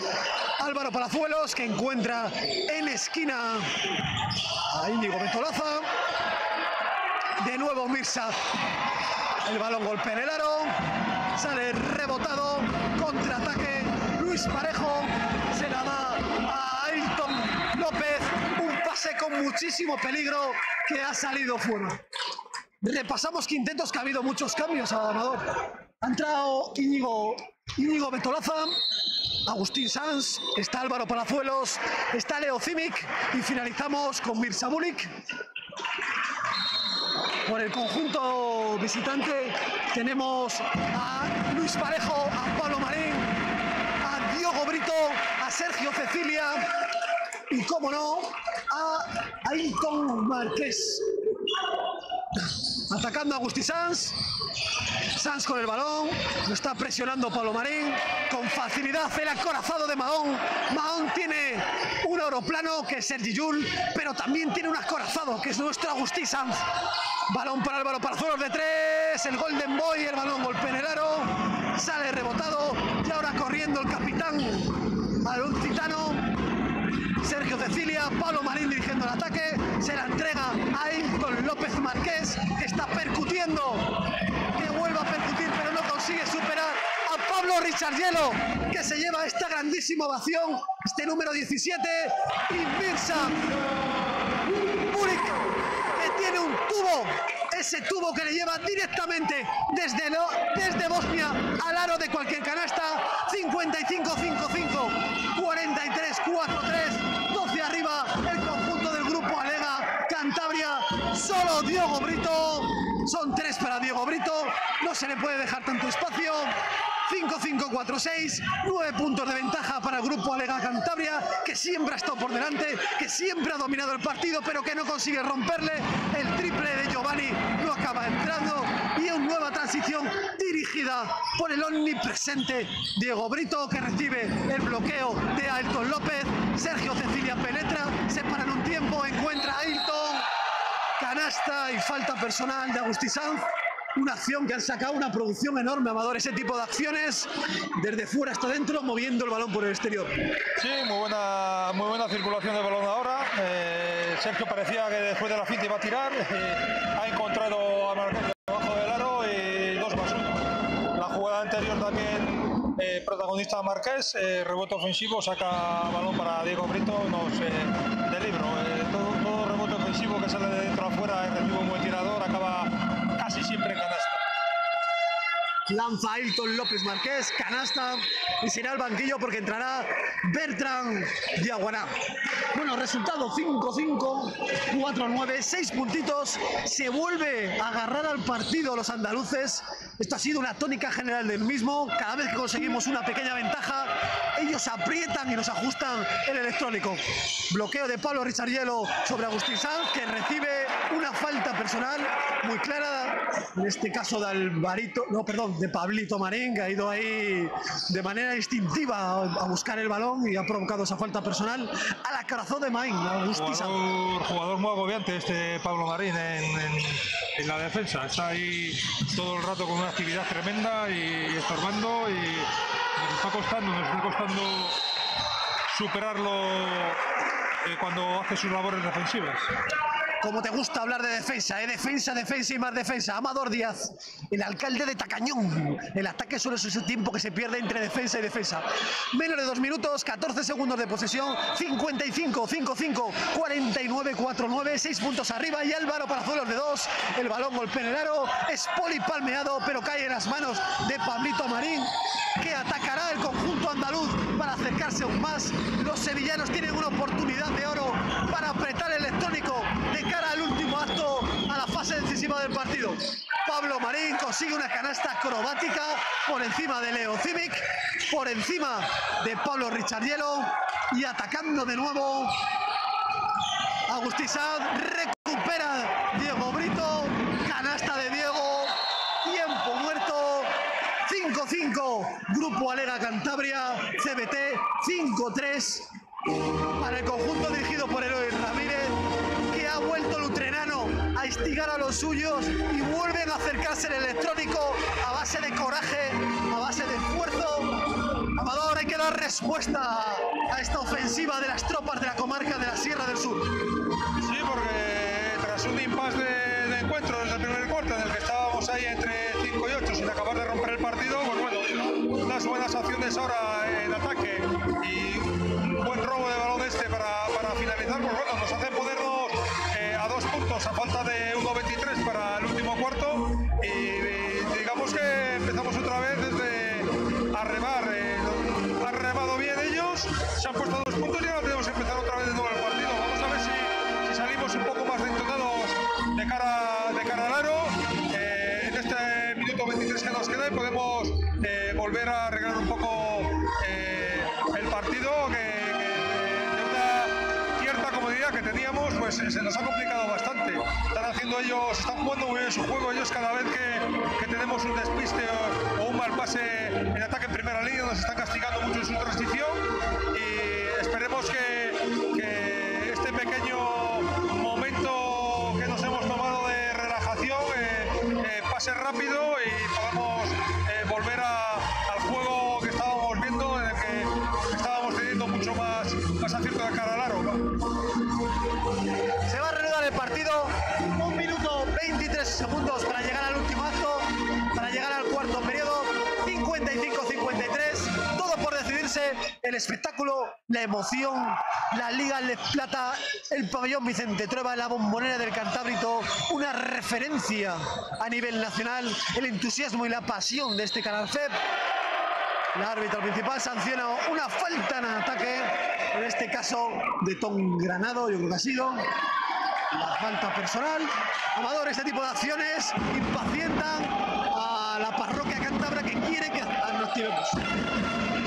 Álvaro Palazuelos que encuentra en esquina a Íñigo Betolaza. De nuevo Mirsa. El balón golpea el aro. Sale rebotado. Contraataque. Luis Parejo se la da a Ailton López. Un pase muchísimo peligro que ha salido fuera. Repasamos quintetos que ha habido muchos cambios, Amador. Ha entrado Íñigo, Íñigo Betolaza, Agustín Sanz, está Álvaro Palazuelos, está Leo Cimic y finalizamos con Mirza Bulik. Por el conjunto visitante tenemos a Luis Parejo, a Pablo Marín, a Diogo Brito, a Sergio Cecilia y, como no, a Ailton Márquez. Atacando a Agustín Sanz. Sanz con el balón. Lo está presionando Pablo Marín. Con facilidad el acorazado de Mahón. Mahón tiene un aeroplano que es Sergi Yul, pero también tiene un acorazado que es nuestro Agustín Sanz. Balón para Álvaro Palazuelos de tres. El Golden Boy. El balón golpea en el aro. Sale rebotado. Y ahora corriendo el capitán. Aluncitano. Sergio Cecilia, Pablo Marín dirigiendo el ataque, se la entrega a Ailton López Marqués, que está percutiendo, que vuelve a percutir, pero no consigue superar a Pablo Richardielo, que se lleva esta grandísima ovación, este número 17, y Mirza que tiene un tubo, ese tubo que le lleva directamente desde, desde Bosnia al aro de cualquier canasta, 55-5-5, 43-4-3, 12 arriba, el conjunto del grupo Alega, Cantabria, Solo Diego Brito. Son tres para Diego Brito. No se le puede dejar tanto espacio. 5-5-4-6, 9 puntos de ventaja para el grupo Alega Cantabria, que siempre ha estado por delante, que siempre ha dominado el partido, pero que no consigue romperle. El triple de Giovanni no acaba entrando y una nueva transición dirigida por el omnipresente Diego Brito, que recibe el bloqueo de Ailton López. Sergio Cecilia penetra, se para en un tiempo, encuentra a Ailton, canasta y falta personal de Agustín Sanz una acción que han sacado una producción enorme, Amador, ese tipo de acciones desde fuera hasta dentro, moviendo el balón por el exterior. Sí, muy buena, muy buena circulación de balón ahora. Eh, Sergio parecía que después de la finta iba a tirar, eh, ha encontrado a Marcos debajo del aro y dos más uno. La jugada anterior también eh, protagonista Marqués, eh, rebote ofensivo, saca balón para Diego Brito, nos eh, de libro. Eh, todo, todo rebote ofensivo que sale de dentro afuera, recibe un buen tirador, acaba casi siempre canasta. Lanza Ailton López Marqués, canasta y será al banquillo porque entrará Bertrand Diaguaná. Bueno, resultado 5-5, 4-9, 6 puntitos. Se vuelve a agarrar al partido los andaluces. Esto ha sido una tónica general del mismo. Cada vez que conseguimos una pequeña ventaja, ellos aprietan y nos ajustan el electrónico. Bloqueo de Pablo Richardielo sobre Agustín Sanz, que recibe una falta personal muy clara. En este caso de Alvarito, no, perdón, de Pablito Marín, que ha ido ahí de manera instintiva a buscar el balón y ha provocado esa falta personal a la corazón de Sanz. Jugador, jugador muy agobiante este Pablo Marín en, en- en la defensa. Está ahí todo el rato con una actividad tremenda y, y estorbando y nos está costando, nos está costando superarlo eh, cuando hace sus labores defensivas. Como te gusta hablar de defensa, ¿eh? defensa, defensa y más defensa. Amador Díaz, el alcalde de Tacañón. El ataque suele ser ese tiempo que se pierde entre defensa y defensa. Menos de dos minutos, 14 segundos de posesión, 55, 5-5, 49, 4-9, 6 puntos arriba y Álvaro Palazuelos de dos. El balón golpea en el aro, es polipalmeado, pero cae en las manos de Pablito Marín, que atacará el conjunto andaluz para acercarse aún más. Los sevillanos tienen una oportunidad de oro para apretar el electrónico de cara al último acto, a la fase decisiva del partido. Pablo Marín consigue una canasta acrobática por encima de Leo Civic, por encima de Pablo Richardielo y atacando de nuevo. Agustín Sanz recupera Diego Brito, canasta de Diego, tiempo muerto, 5-5, Grupo Alega Cantabria, CBT 5-3 para el conjunto dirigido por Eloy a a los suyos y vuelven a acercarse el electrónico a base de coraje, a base de esfuerzo. Amador, hay que dar respuesta a esta ofensiva de las tropas de la comarca de la Sierra del Sur. Sí, porque tras un impasse de, de encuentro desde el primer cuarto en el que estábamos ahí entre 5 y 8 sin acabar de romper el partido, pues bueno, unas buenas acciones ahora en ataque eh, volver a arreglar un poco eh, el partido que, que de una cierta comodidad que teníamos pues se nos ha complicado bastante. Están haciendo ellos, están jugando muy bien su juego. Ellos cada vez que, tenemos un despiste o un mal pase en ataque en primera línea nos están castigando mucho en su transición El espectáculo, la emoción, la Liga Les Plata, el pabellón Vicente Trueba, la bombonera del Cantábrito. Una referencia a nivel nacional. El entusiasmo y la pasión de este canal FEP. El árbitro principal sanciona una falta en ataque, en este caso de Tom Granado, yo creo que ha sido. La falta personal. Amador, este tipo de acciones impacientan a la parroquia cántabra que quiere que nos activemos.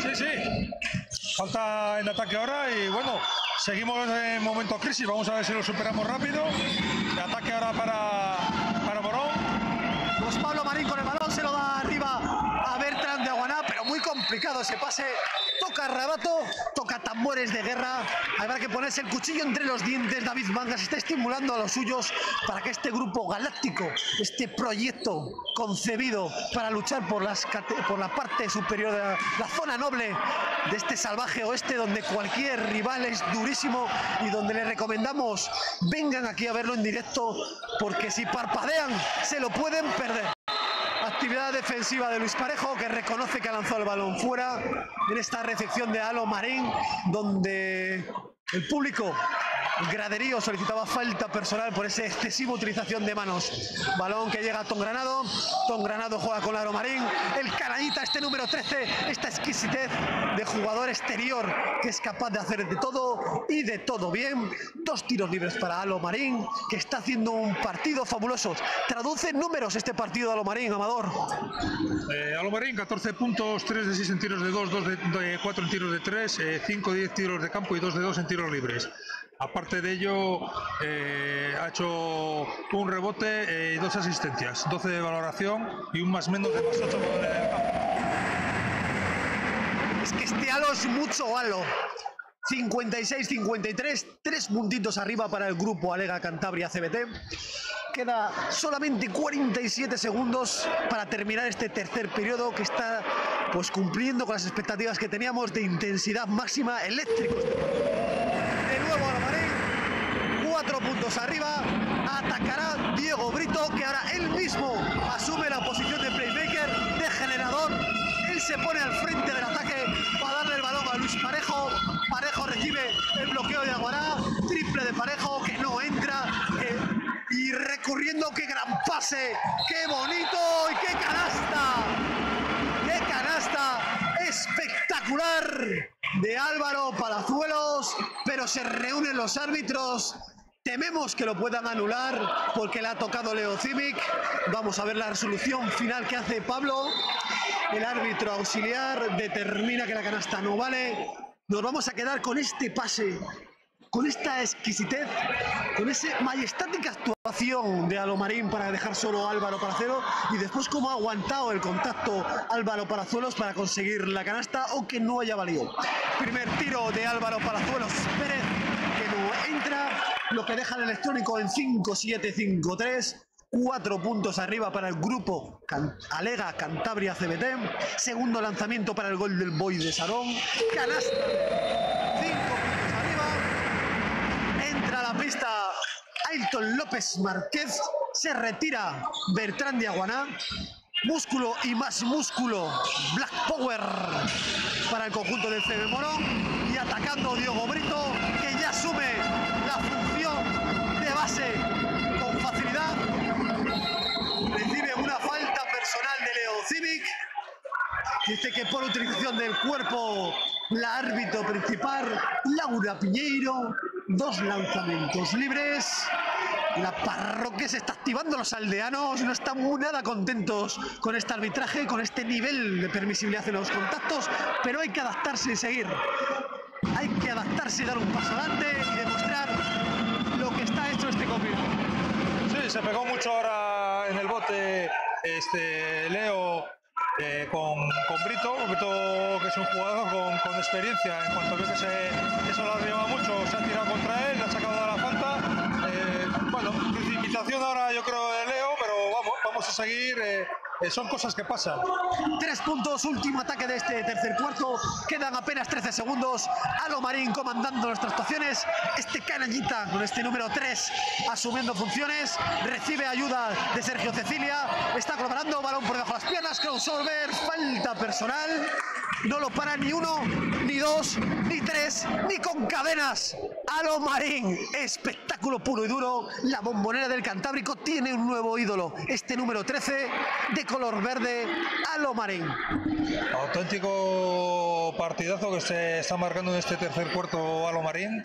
Sí, sí. Falta en ataque ahora y bueno, seguimos en momento crisis. Vamos a ver si lo superamos rápido. El ataque ahora para, para Morón. Pues Pablo Marín con el balón se lo da arriba a Bertrand de complicado ese pase. Toca Rabato, toca tambores de guerra. Habrá que ponerse el cuchillo entre los dientes. David Mangas está estimulando a los suyos para que este grupo galáctico, este proyecto concebido para luchar por, la parte superior de la, la zona noble de este salvaje oeste, donde cualquier rival es durísimo y donde le recomendamos vengan aquí a verlo en directo, porque si parpadean se lo pueden perder. Actividad defensiva de Luis Parejo que reconoce que ha lanzado el balón fuera en esta recepción de Alo Marín donde el público graderío solicitaba falta personal por esa excesiva utilización de manos. Balón que llega a Tom Granado. Tom Granado juega con Aro Marín. El canallita, este número 13, esta exquisitez de jugador exterior que es capaz de hacer de todo y de todo bien. Dos tiros libres para Alo Marín, que está haciendo un partido fabuloso. Traduce números este partido de Alo Marín, Amador. Eh, Alomarín, 14 puntos, 3 de 6 en tiros de 2, 2 de, 4 en tiros de 3, 5 de 10 tiros de campo y 2 de 2 en tiros libres. Aparte de ello, eh, ha hecho un rebote eh, y dos asistencias, 12 de valoración y un más menos de más 8 en el campo. Es que este halo es mucho halo. 56-53, tres puntitos arriba para el grupo Alega Cantabria CBT. Queda solamente 47 segundos para terminar este tercer periodo que está pues cumpliendo con las expectativas que teníamos de intensidad máxima eléctrico. De nuevo Alamarín, arriba, atacará Diego Brito que ahora él mismo asume la posición de playmaker, de generador. Él se pone al frente del ataque para darle el balón a Luis Parejo. Parejo recibe el bloqueo de Aguará, triple de Parejo que no entra. y recurriendo, qué gran pase, qué bonito y qué canasta. ¡Qué canasta espectacular de Álvaro Palazuelos! Pero se reúnen los árbitros. Tememos que lo puedan anular porque le ha tocado Leo Cimic. Vamos a ver la resolución final que hace Pablo. El árbitro auxiliar determina que la canasta no vale. Nos vamos a quedar con este pase con esta exquisitez, con esa majestática actuación de Alomarín para dejar solo a Álvaro Palacero y después cómo ha aguantado el contacto Álvaro Palazuelos para conseguir la canasta o que no haya valido. Primer tiro de Álvaro Palazuelos Pérez que no entra, lo que deja el electrónico en 5-7-5-3. Cuatro puntos arriba para el grupo Alega Cantabria CBT. Segundo lanzamiento para el gol del Boy de Sarón. Canasta. Cinco puntos arriba. Entra a la pista Ailton López Márquez. Se retira Bertrand de Aguaná. Músculo y más músculo. Black Power para el conjunto del CB Morón. Y atacando Diogo Brito, que ya asume la con facilidad. Recibe una falta personal de Leo Civic. Dice que por utilización del cuerpo, la árbitro principal, Laura Piñeiro, dos lanzamientos libres. La parroquia se está activando, los aldeanos no están muy nada contentos con este arbitraje, con este nivel de permisibilidad en los contactos, pero hay que adaptarse y seguir. Hay que adaptarse y dar un paso adelante y demostrar lo que está hecho este combinado. Se pegó mucho ahora en el bote este Leo eh, con, con Brito, Brito que es un jugador con, experiencia, en cuanto vio que, se, eso lo arriba mucho, se ha tirado contra él, le ha sacado de la falta. Eh, bueno, precipitación ahora yo creo de Leo, vamos, a seguir, eh, eh, son cosas que pasan. Tres puntos, último ataque de este tercer cuarto. Quedan apenas 13 segundos. Alo Marín comandando nuestras actuaciones. Este canallita con este número 3 asumiendo funciones. Recibe ayuda de Sergio Cecilia. Está colaborando, balón por debajo de las piernas. Crossover, falta personal. no lo para ni uno, ni dos, ni tres, ni con cadenas. Alo Marín, espectáculo puro y duro. La bombonera del Cantábrico tiene un nuevo ídolo, este número 13 de color verde, Alo Marín. Auténtico partidazo que se está marcando en este tercer cuarto Alo Marín.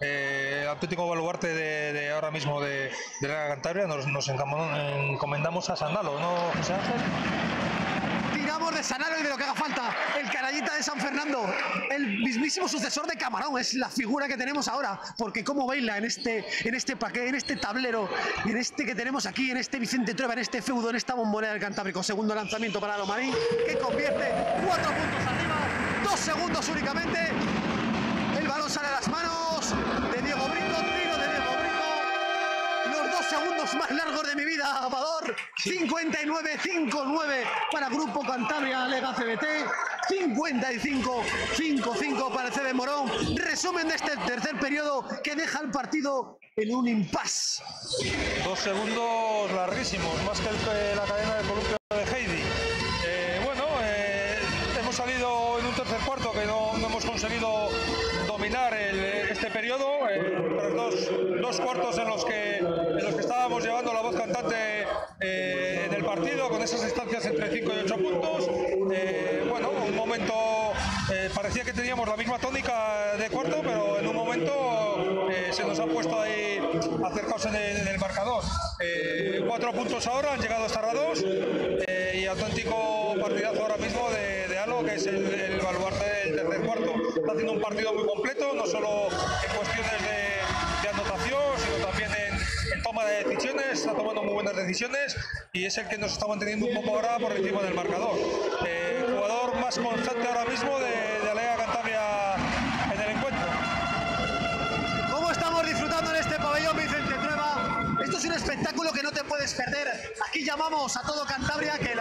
Eh, auténtico baluarte de, ahora mismo de, la Cantabria. Nos, nos encomendamos a Sandalo, ¿no, José Ángel? De Sanaro y de lo que haga falta. El canallita de San Fernando, el mismísimo sucesor de Camarón, es la figura que tenemos ahora, porque cómo baila en este, en este paquete, en este tablero, en este que tenemos aquí, en este Vicente Trueba, en este feudo, en esta bombonera del Cantábrico. Segundo lanzamiento para Lomarín, que convierte cuatro puntos arriba, dos segundos únicamente. El balón sale a las manos Los segundos más largos de mi vida, Amador. 59-5-9 para Grupo Cantabria Lega CBT. 55-5-5 para el CB Morón. Resumen de este tercer periodo que deja el partido en un impasse. Dos segundos larguísimos, más que la cadena de columpio de Heidi. Eh, bueno, eh, hemos salido en un tercer cuarto que no, hemos conseguido dominar este periodo. Eh, dos, cuartos en los, que, en los que estábamos llevando la voz cantante eh, del partido, con esas distancias entre 5 y 8 puntos. Eh, bueno, un momento eh, parecía que teníamos la misma tónica de cuarto, pero en un momento se nos ha puesto ahí acercados en el, marcador. cuatro puntos ahora, han llegado hasta dos y auténtico partidazo ahora mismo de, de Alo, que es el, el baluarte del tercer cuarto. Está haciendo un partido muy completo, no solo en cuestiones de, anotación, sino también en toma de decisiones, está tomando muy buenas decisiones y es el que nos está manteniendo un poco ahora por encima del marcador. Eh, jugador más constante ahora mismo de, de Alea Cantabria en el encuentro. ¿Cómo estamos disfrutando en este pabellón Vicente? Es un espectáculo que no te puedes perder. Aquí llamamos a todo Cantabria que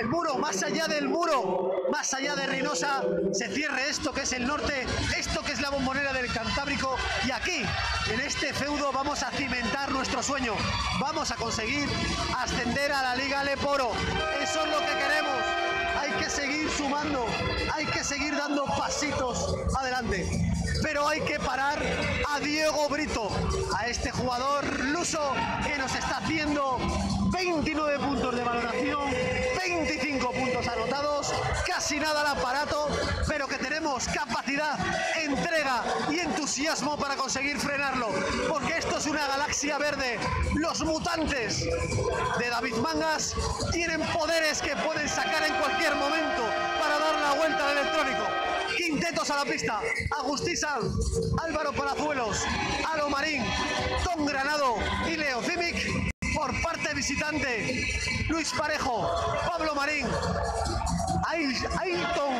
el muro, más allá del muro, más allá de Reynosa, se cierre esto que es el norte, esto que es la bombonera del Cantábrico y aquí, en este feudo, vamos a cimentar nuestro sueño. Vamos a conseguir ascender a la Liga Leporo. Eso es lo que queremos. Hay que seguir sumando, hay que seguir dando pasitos adelante. Pero hay que parar a Diego Brito, a este jugador luso que nos está haciendo 29 puntos de valoración, 25 puntos anotados, casi nada al aparato, pero que tenemos capacidad, entrega y entusiasmo para conseguir frenarlo, porque esto es una galaxia verde. Los mutantes de David Mangas tienen poderes que pueden sacar en cualquier momento para dar la vuelta al electrónico. Quintetos a la pista. Agustí Álvaro Palazuelos, Alo Marín, Tom Granado y Leo Cimic por parte visitante, Luis Parejo, Pablo Marín, Ailton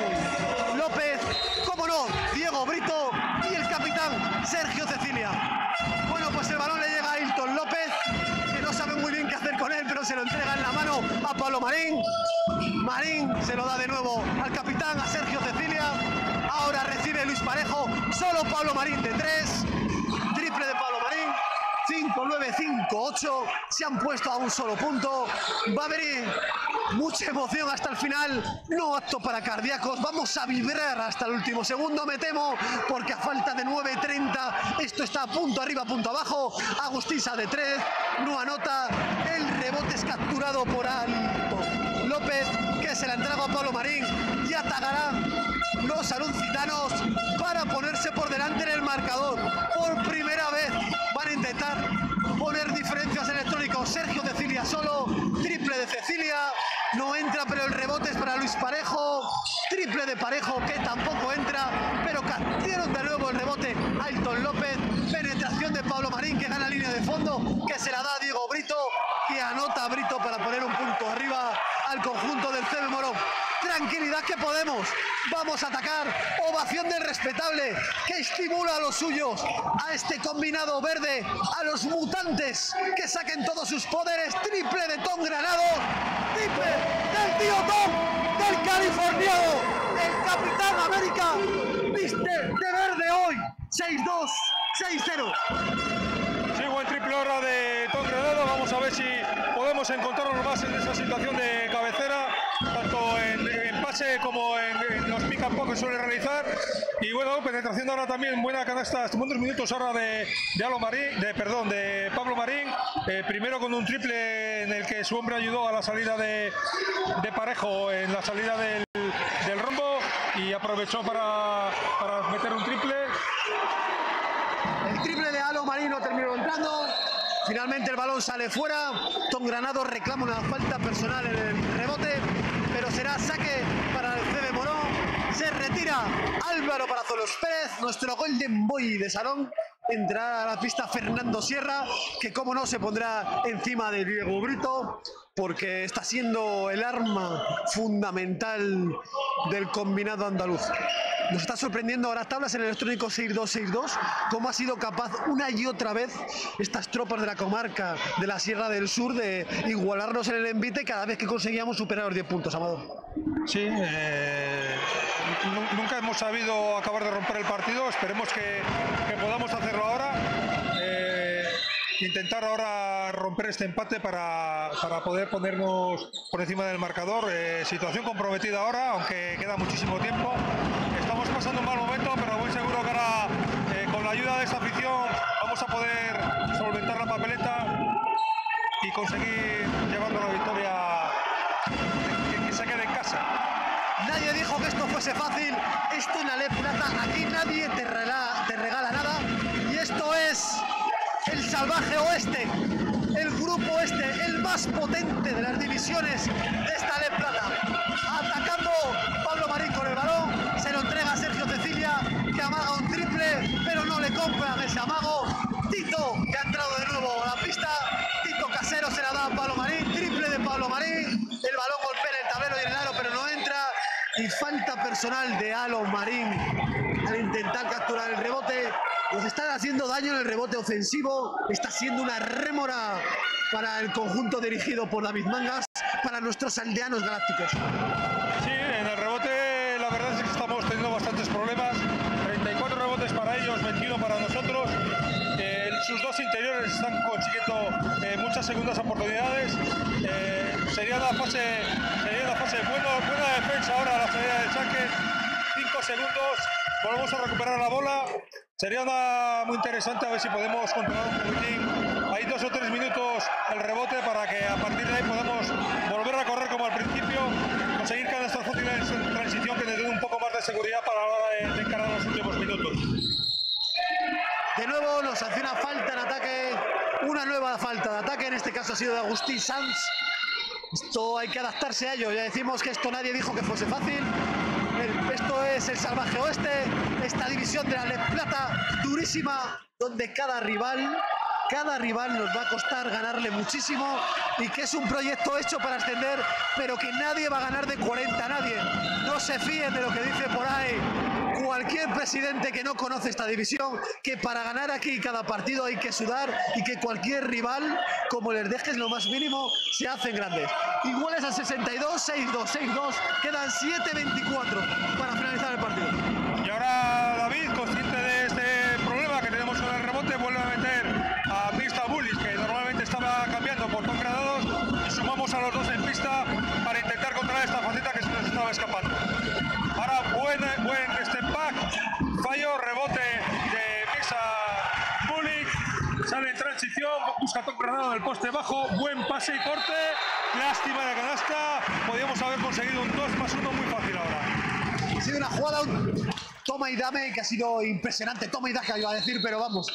López, como no, Diego Brito y el capitán Sergio Cecilia. Bueno, pues el balón le llega a Ailton López, que no sabe muy bien qué hacer con él, pero se lo entrega en la mano a Pablo Marín. Marín se lo da de nuevo al capitán, a Sergio Cecilia. Ahora recibe Luis Parejo, solo Pablo Marín de tres. Triple de Pablo Marín. 5, 9, 5, 8. Se han puesto a un solo punto. Va a venir mucha emoción hasta el final. No apto para cardíacos. Vamos a vibrar hasta el último segundo, me temo, porque a falta de 9.30 esto está punto arriba, punto abajo. Agustisa de 3, no anota. El rebote es capturado por Alto López, que se la entrega a Pablo Marín. Y atacará los aluncitanos para ponerse por delante en el marcador. Por primera vez van a intentar poner diferencias electrónicos. Sergio Cecilia solo, triple de Cecilia, no entra, pero el rebote es para Luis Parejo, triple de Parejo que tampoco entra, pero capturaron de nuevo el rebote Ailton López, penetración de Pablo Marín que gana línea de fondo, que se la da a Diego Brito, que anota Brito para poner un punto arriba al conjunto del CB Morón tranquilidad que podemos. Vamos a atacar. Ovación del respetable que estimula a los suyos, a este combinado verde, a los mutantes que saquen todos sus poderes. Triple de Tom Granado, triple del tío Tom, del californiano, el Capitán América, viste de verde hoy. 6-2, 6-0. Sí, buen triple hora de Tom Granado. Vamos a ver si podemos encontrarnos más en esa situación de cabecera, pase como en, los pick and que suele realizar. Y bueno, penetración ahora también, buena canasta, buenos minutos ahora de, de Marín, de, perdón, de Pablo Marín. Eh, primero con un triple en el que su hombre ayudó a la salida de, de Parejo, en la salida del, del rombo y aprovechó para, para meter un triple. El triple de Alo Marín no terminó entrando. Finalmente el balón sale fuera. Tom Granado reclama una falta personal en el rebote, pero será saque para el CB Morón. Se retira Álvaro Parazolos Pérez, nuestro Golden Boy de salón. Entrará a la pista Fernando Sierra, que como no se pondrá encima de Diego Brito, porque está siendo el arma fundamental del combinado andaluz. Nos está sorprendiendo ahora tablas en el electrónico 6262, cómo ha sido capaz una y otra vez estas tropas de la comarca de la Sierra del Sur de igualarnos en el envite cada vez que conseguíamos superar los 10 puntos, Amado. Sí, eh, nunca hemos sabido acabar de romper el partido, esperemos que, que podamos hacerlo ahora. Intentar ahora romper este empate para, para, poder ponernos por encima del marcador. Eh, situación comprometida ahora, aunque queda muchísimo tiempo pasando un mal momento, pero muy seguro que ahora eh, con la ayuda de esta afición vamos a poder solventar la papeleta y conseguir llevando la victoria que, que se quede en casa. Nadie dijo que esto fuese fácil, esto en la Le Plata, aquí nadie te regala, te regala nada y esto es salvaje oeste, el grupo este, el más potente de las divisiones de esta Le Plata. Atacando Pablo Marín con el balón, se lo entrega a Sergio Cecilia, que amaga un triple, pero no le compra ese amago. Tito, que ha entrado de nuevo a la pista. Tito Casero se la da a Pablo Marín, triple de Pablo Marín. El balón golpea el tablero y el aro, pero no entra. Y falta personal de Alo Marín al intentar capturar el rebote. Nos están haciendo daño en el rebote ofensivo. Está siendo una rémora para el conjunto dirigido por David Mangas, para nuestros aldeanos galácticos. Sí, en el rebote la verdad es que estamos teniendo bastantes problemas. 34 rebotes para ellos, 21 para nosotros. Eh, sus dos interiores están consiguiendo eh, muchas segundas oportunidades. Eh, sería la fase, sería la fase bueno, buena defensa ahora la salida del saque. 5 segundos, volvemos a recuperar la bola. Sería una, muy interesante a ver si podemos controlar un poquitín. Hay dos o tres minutos el rebote para que a partir de ahí podamos volver a correr como al principio, conseguir cada estas fáciles en transición que nos den un poco más de seguridad para la hora de, de encarar los últimos minutos. De nuevo nos hace una falta en ataque, una nueva falta de ataque, en este caso ha sido de Agustín Sanz. Esto hay que adaptarse a ello, ya decimos que esto nadie dijo que fuese fácil. Esto es el salvaje oeste, esta división de la Le Plata durísima, donde cada rival cada rival nos va a costar ganarle muchísimo y que es un proyecto hecho para ascender, pero que nadie va a ganar de 40 a nadie. No se fíen de lo que dice por ahí cualquier presidente que no conoce esta división, que para ganar aquí cada partido hay que sudar y que cualquier rival, como les dejes lo más mínimo, se hacen grandes. Iguales al 62, 6-2, 6-2, quedan 7-24 para finalizar el partido. Y ahora David, consciente de este problema que tenemos con el rebote, vuelve a meter a pista Bullis, que normalmente estaba cambiando por dos y sumamos a los dos en pista para intentar controlar esta faceta que se nos estaba escapando. Buen, buen back, fallo, rebote de pisa Bullis, sale en transición, busca Tom Granado en el poste bajo, buen pase y corte, lástima de canasta, podíamos haber conseguido un 2 más 1 muy fácil ahora. Ha sido una jugada, un toma y dame que ha sido impresionante. Toma y daja iba a decir, pero vamos,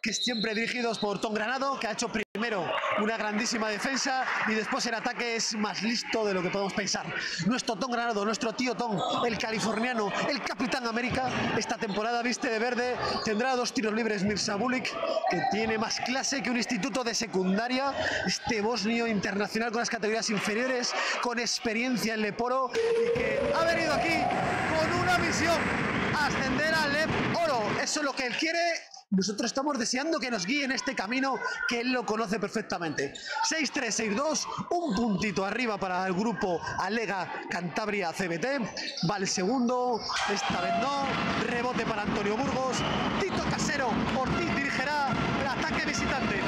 que siempre dirigidos por Tom Granado, que ha hecho primero una grandísima defensa y después el ataque es más listo de lo que podemos pensar. Nuestro Tom Granado, nuestro tío Tom, el californiano, el Capitán América, esta temporada viste de verde, tendrá dos tiros libres Mirza Bulik, que tiene más clase que un instituto de secundaria, este bosnio internacional con las categorías inferiores, con experiencia en Leporo y que ha venido aquí con una misión, ascender al Lep Oro. Eso es lo que él quiere nosotros estamos deseando que nos guíe en este camino que él lo conoce perfectamente. 6-3-6-2, un puntito arriba para el grupo Alega Cantabria CBT. Va el segundo, esta vez no. Rebote para Antonio Burgos. Tito Casero, Ortiz dirigirá el ataque visitante.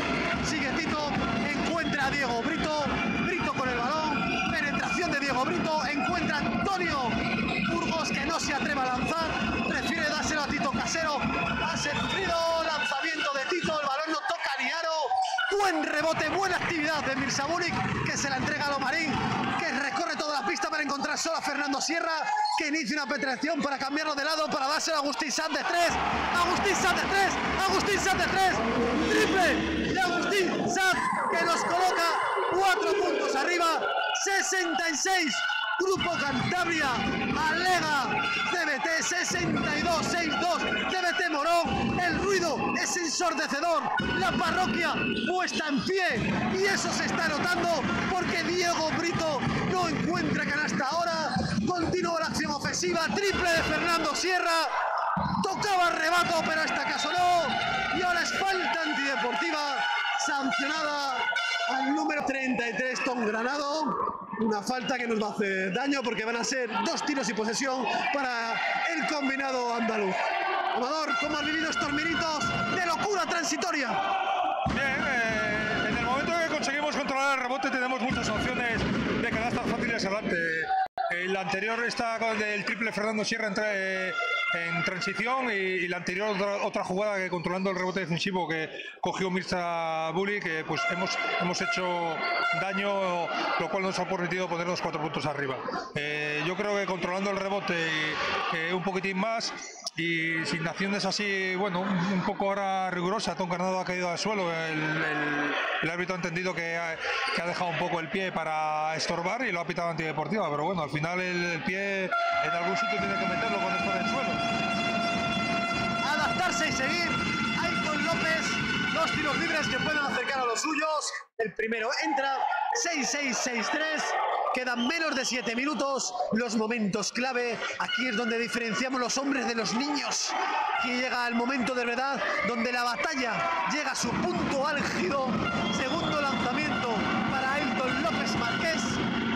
Sigue Tito, encuentra a Diego Brito. Brito con el balón. Penetración de Diego Brito, encuentra a Antonio atreva a lanzar, Casero, ha sufrido lanzamiento de Tito, el balón no toca ni aro, buen rebote, buena actividad de Mirza Bulik, que se la entrega a Lomarín, que recorre toda la pista para encontrar solo a Fernando Sierra, que inicia una penetración para cambiarlo de lado, para dárselo a Agustín Sanz de 3, Agustín Sanz de 3, Agustín Sanz de 3, triple de Agustín Sanz, que nos coloca 4 puntos arriba, 66 Grupo Cantabria, Alega, CBT 6262, CBT Morón, el ruido es ensordecedor, la parroquia puesta en pie. Y eso se está notando porque Diego Brito no encuentra canasta ahora, continúa la acción ofensiva, triple de Fernando Sierra, tocaba el rebato pero esta caso no. Y ahora es falta antideportiva sancionada al número 33 Tom Granado una falta que nos va a hacer daño porque van a ser dos tiros y posesión para el combinado andaluz. Amador, ¿cómo has vivido estos minutos de locura transitoria? Bien, eh, en el momento que conseguimos controlar el rebote tenemos muchas opciones de canastas fáciles adelante. El anterior está con el triple Fernando Sierra entre, en transición y, la anterior otra, jugada que controlando el rebote defensivo que cogió Mirza Bully que pues hemos, hemos hecho daño lo cual nos ha permitido ponernos cuatro puntos arriba eh, yo creo que controlando el rebote y, un poquitín más y sin acciones así, bueno, un poco ahora rigurosa, Tom Carnado ha caído al suelo, el, árbitro ha entendido que ha, que ha, dejado un poco el pie para estorbar y lo ha pitado antideportiva, pero bueno, al final el, pie en algún sitio tiene que meterlo cuando está en el suelo. Adaptarse y seguir, Ayrton López, dos tiros libres que pueden acercar a los suyos, el primero entra, 6-6-6-3. Quedan menos de 7 minutos, los momentos clave. Aquí es donde diferenciamos los hombres de los niños. Aquí llega el momento de verdad donde la batalla llega a su punto álgido. Segundo lanzamiento para Elton López Marqués.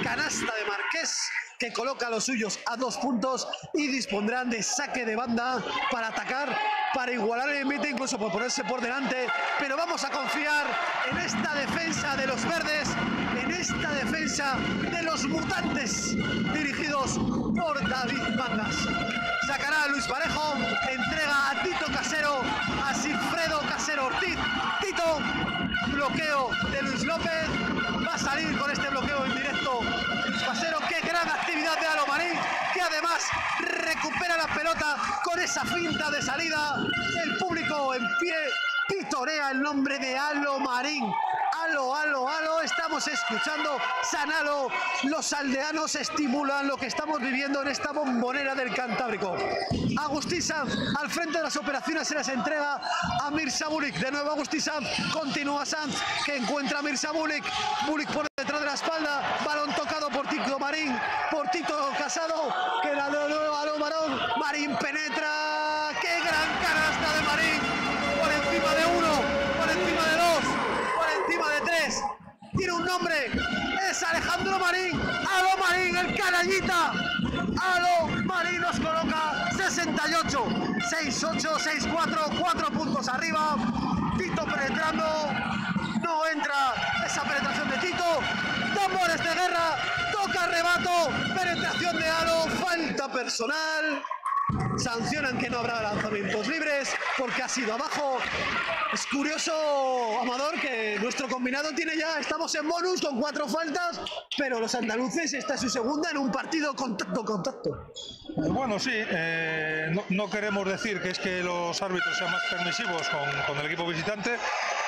Canasta de Marqués que coloca a los suyos a dos puntos y dispondrán de saque de banda para atacar, para igualar el meta, incluso por ponerse por delante. Pero vamos a confiar en esta defensa de los verdes esta defensa de los mutantes dirigidos por David Mangas. Sacará a Luis Parejo, entrega a Tito Casero, a Sinfredo Casero Ortiz. Tito, bloqueo de Luis López, va a salir con este bloqueo en directo Luis Casero. Qué gran actividad de Alomarín, que además recupera la pelota con esa finta de salida. El público en pie pitorea el nombre de Alomarín Estamos escuchando Sanalo. Los aldeanos estimulan lo que estamos viviendo en esta bombonera del Cantábrico. Agustín Sanz al frente de las operaciones se las entrega a Mirza Bulik. De nuevo Agustín Sanz, continúa Sanz que encuentra a Mirza Bulik. Bulik por detrás de la espalda, balón tocado por Tito Marín, por Tito Casado, que la de nuevo a Marón. Marín penetra, qué gran canasta de Marín, por encima de uno de tres. Tiene un nombre. Es Alejandro Marín. Alo Marín, el canallita. Alo Marín nos coloca 68. 6-8, 6-4, 4 puntos arriba. Tito penetrando. No entra esa penetración de Tito. Tambores de guerra. Toca rebato. Penetración de Alo. Falta personal sancionan que no habrá lanzamientos libres porque ha sido abajo. Es curioso, Amador, que nuestro combinado tiene ya, estamos en bonus con cuatro faltas, pero los andaluces, esta es su segunda en un partido contacto-contacto. Bueno, sí, eh, no, queremos decir que es que los árbitros sean más permisivos con, el equipo visitante,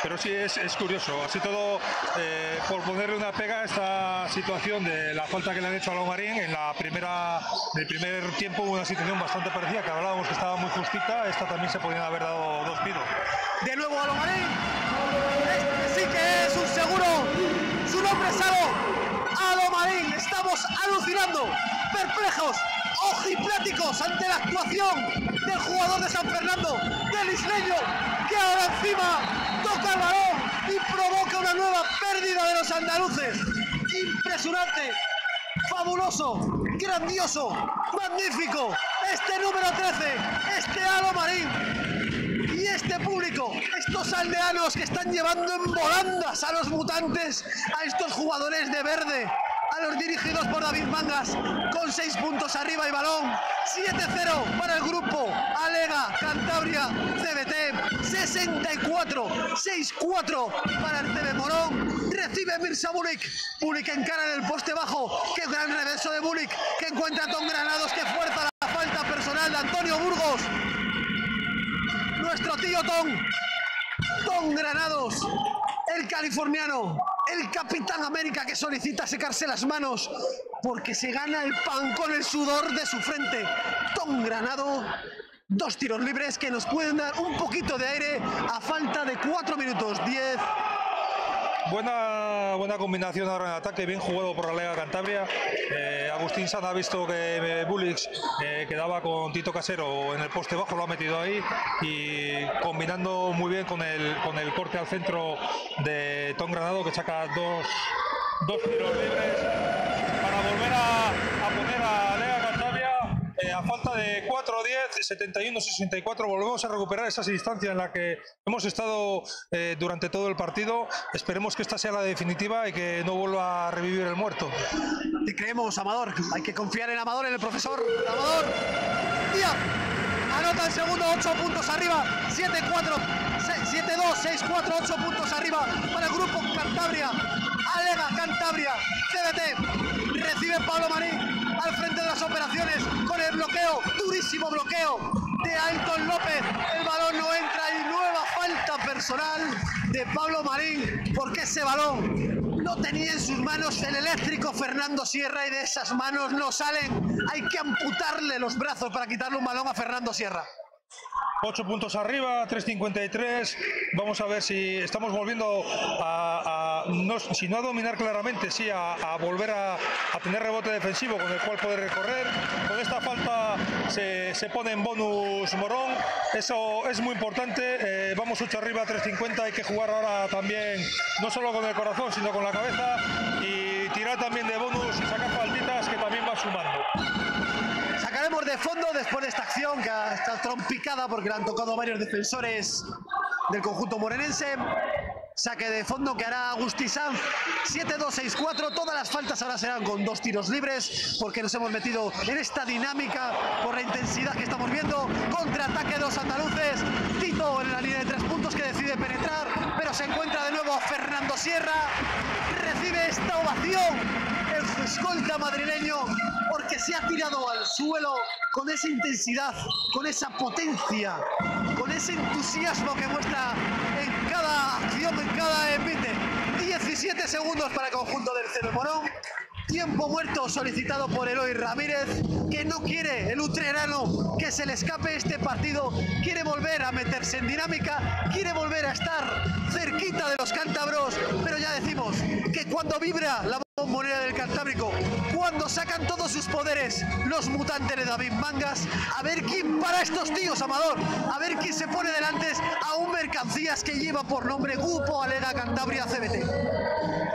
pero sí es, curioso. Así todo, eh, por ponerle una pega a esta situación de la falta que le han hecho a Lomarín, en la primera, en el primer tiempo hubo una situación bastante parecida, que hablábamos que estaba muy justita, esta también se podían haber dado dos pidos. De nuevo a Lomarín, este sí que es un seguro, su nombre es Alo, Marín, estamos alucinando, perplejos, ojipláticos ante la actuación del jugador de San Fernando, del isleño, que ahora encima toca el balón y provoca una nueva pérdida de los andaluces. Impresionante, fabuloso, grandioso, magnífico. Este número 13, este Alo Marín y este público, estos aldeanos que están llevando en volandas a los mutantes, a estos jugadores de verde, los dirigidos por David Mangas con 6 puntos arriba y balón. 7-0 para el grupo Alega Cantabria CBT. 64, 6-4 para el CB Morón. Recibe Mirza Bulik. Bulik encara en el poste bajo. Qué gran reverso de Bulik que encuentra a Tom Granados que fuerza la falta personal de Antonio Burgos. Nuestro tío Tom. Tom Granados. El californiano. El Capitán América que solicita secarse las manos porque se gana el pan con el sudor de su frente. Tom Granado Dos tiros libres que nos pueden dar un poquito de aire a falta de 4 minutos 10. Buena, buena combinación ahora en ataque, bien jugado por la Lega Cantabria. Eh, Agustín San ha visto que eh, Bulix eh, quedaba con Tito Casero en el poste bajo, lo ha metido ahí y combinando muy bien con el, con el corte al centro de Tom Granado que saca dos, dos tiros libres para volver a, a poner a Lega eh, a falta de 4, 10, 71, 64, volvemos a recuperar esas instancias en la que hemos estado eh, durante todo el partido. Esperemos que esta sea la definitiva y que no vuelva a revivir el muerto. Y creemos, Amador. Hay que confiar en Amador, en el profesor. Amador. Tía. Anota el segundo, 8 puntos arriba. 7-4, 7-2, 6-4, 8 puntos arriba para el grupo Cantabria. Alega Cantabria. CBT. Recibe Pablo Marín al frente de las operaciones con el bloqueo, durísimo bloqueo de Ailton López. El balón no entra y nueva falta personal de Pablo Marín porque ese balón no tenía en sus manos el eléctrico Fernando Sierra y de esas manos no salen. Hay que amputarle los brazos para quitarle un balón a Fernando Sierra. 8 puntos arriba, 3.53. Vamos a ver si estamos volviendo a, no, si no a dominar claramente, sí a, volver a, tener rebote defensivo con el cual poder recorrer. Con esta falta se, pone en bonus Morón. Eso es muy importante. Eh, vamos 8 arriba, 3.50. Hay que jugar ahora también, no solo con el corazón, sino con la cabeza. Y tirar también de bonus y sacar faltitas que también va sumando de fondo después de esta acción que ha estado trompicada porque le han tocado varios defensores del conjunto morenense. Saque de fondo que hará Agustí Sanz 7-2-6-4. Todas las faltas ahora serán con dos tiros libres porque nos hemos metido en esta dinámica por la intensidad que estamos viendo. Contraataque de los andaluces. Tito en la línea de tres puntos que decide penetrar, pero se encuentra de nuevo Fernando Sierra. Recibe esta ovación el escolta madrileño porque se ha tirado al suelo con esa intensidad, con esa potencia, con ese entusiasmo que muestra en cada acción, en cada envite. 17 segundos para el conjunto del Cero Morón. Tiempo muerto solicitado por Eloy Ramírez, que no quiere el utrerano que se le escape este partido, quiere volver a meterse en dinámica, quiere volver a estar cerquita de los cántabros, pero ya decimos que cuando vibra la bombonera del Cantábrico, cuando sacan todos sus poderes los mutantes de David Mangas, a ver quién para estos tíos, Amador, a ver quién se pone delante a un mercancías que lleva por nombre Grupo Alega Cantabria CBT.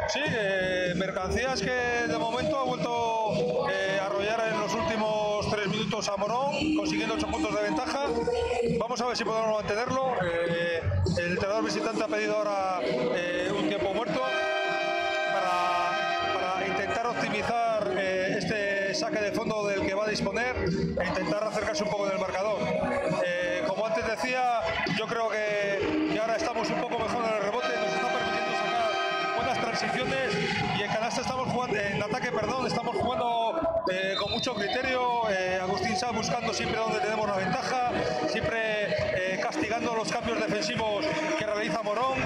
Sí, eh, mercancías que de momento ha vuelto eh, a arrollar en los últimos tres minutos a Morón, consiguiendo ocho puntos de ventaja. Vamos a ver si podemos mantenerlo. Eh, el entrenador visitante ha pedido ahora un tiempo muerto optimizar este saque de fondo del que va a disponer e intentar acercarse un poco del marcador. como antes decía, yo creo que, que ahora estamos un poco mejor en el rebote, nos está permitiendo sacar buenas transiciones y en canasta estamos jugando, en ataque, perdón, estamos jugando eh, con mucho criterio. Eh, Agustín Sá buscando siempre donde tenemos la ventaja, siempre eh, castigando los cambios defensivos que realiza Morón.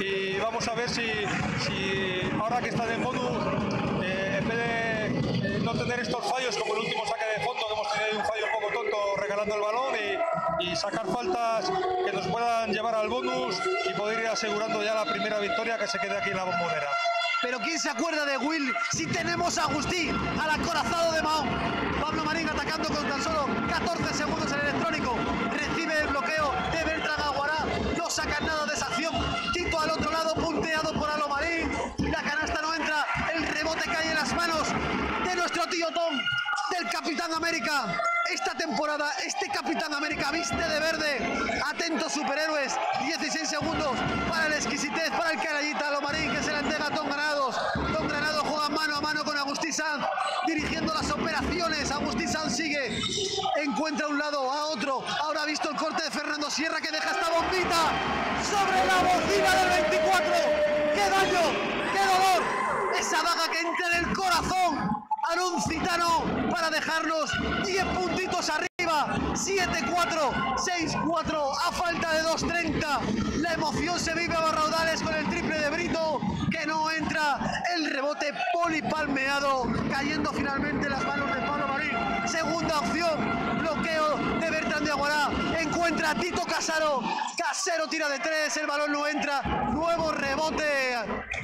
Y vamos a ver si, si ahora que está en bonus, no tener estos fallos como el último saque de fondo, que hemos tenido un fallo un poco tonto regalando el balón y, y sacar faltas que nos puedan llevar al bonus y poder ir asegurando ya la primera victoria que se quede aquí en la bombonera. Pero ¿quién se acuerda de Will si tenemos a Agustín, al acorazado de Mahón? Pablo Marín atacando con tan solo 14 segundos en el electrónico. Recibe el bloqueo de Beltrán Aguará. No sacan nada de del Capitán América esta temporada este Capitán América viste de verde. Atentos superhéroes, 16 segundos para la exquisitez, para el carayita Lomarín que se la entrega a Tom Granados. Tom Granados juega mano a mano con Agustín Sanz dirigiendo las operaciones. Agustín Sanz sigue, encuentra a un lado, a otro. Ahora ha visto el corte de Fernando Sierra que deja esta bombita sobre la bocina del 24. ¡Qué daño! ¡Qué dolor! Esa daga que entra en el corazón a un citano para dejarnos 10 puntitos arriba. 7-4, 6-4, a falta de 2-30. La emoción se vive a barraudales con el triple de Brito, que no entra. El rebote polipalmeado, cayendo finalmente en las manos de Pablo Marín. Segunda opción, bloqueo de Bertrand de Aguará. Encuentra a Tito Casaro. Casero tira de tres, el balón no entra. Nuevo rebote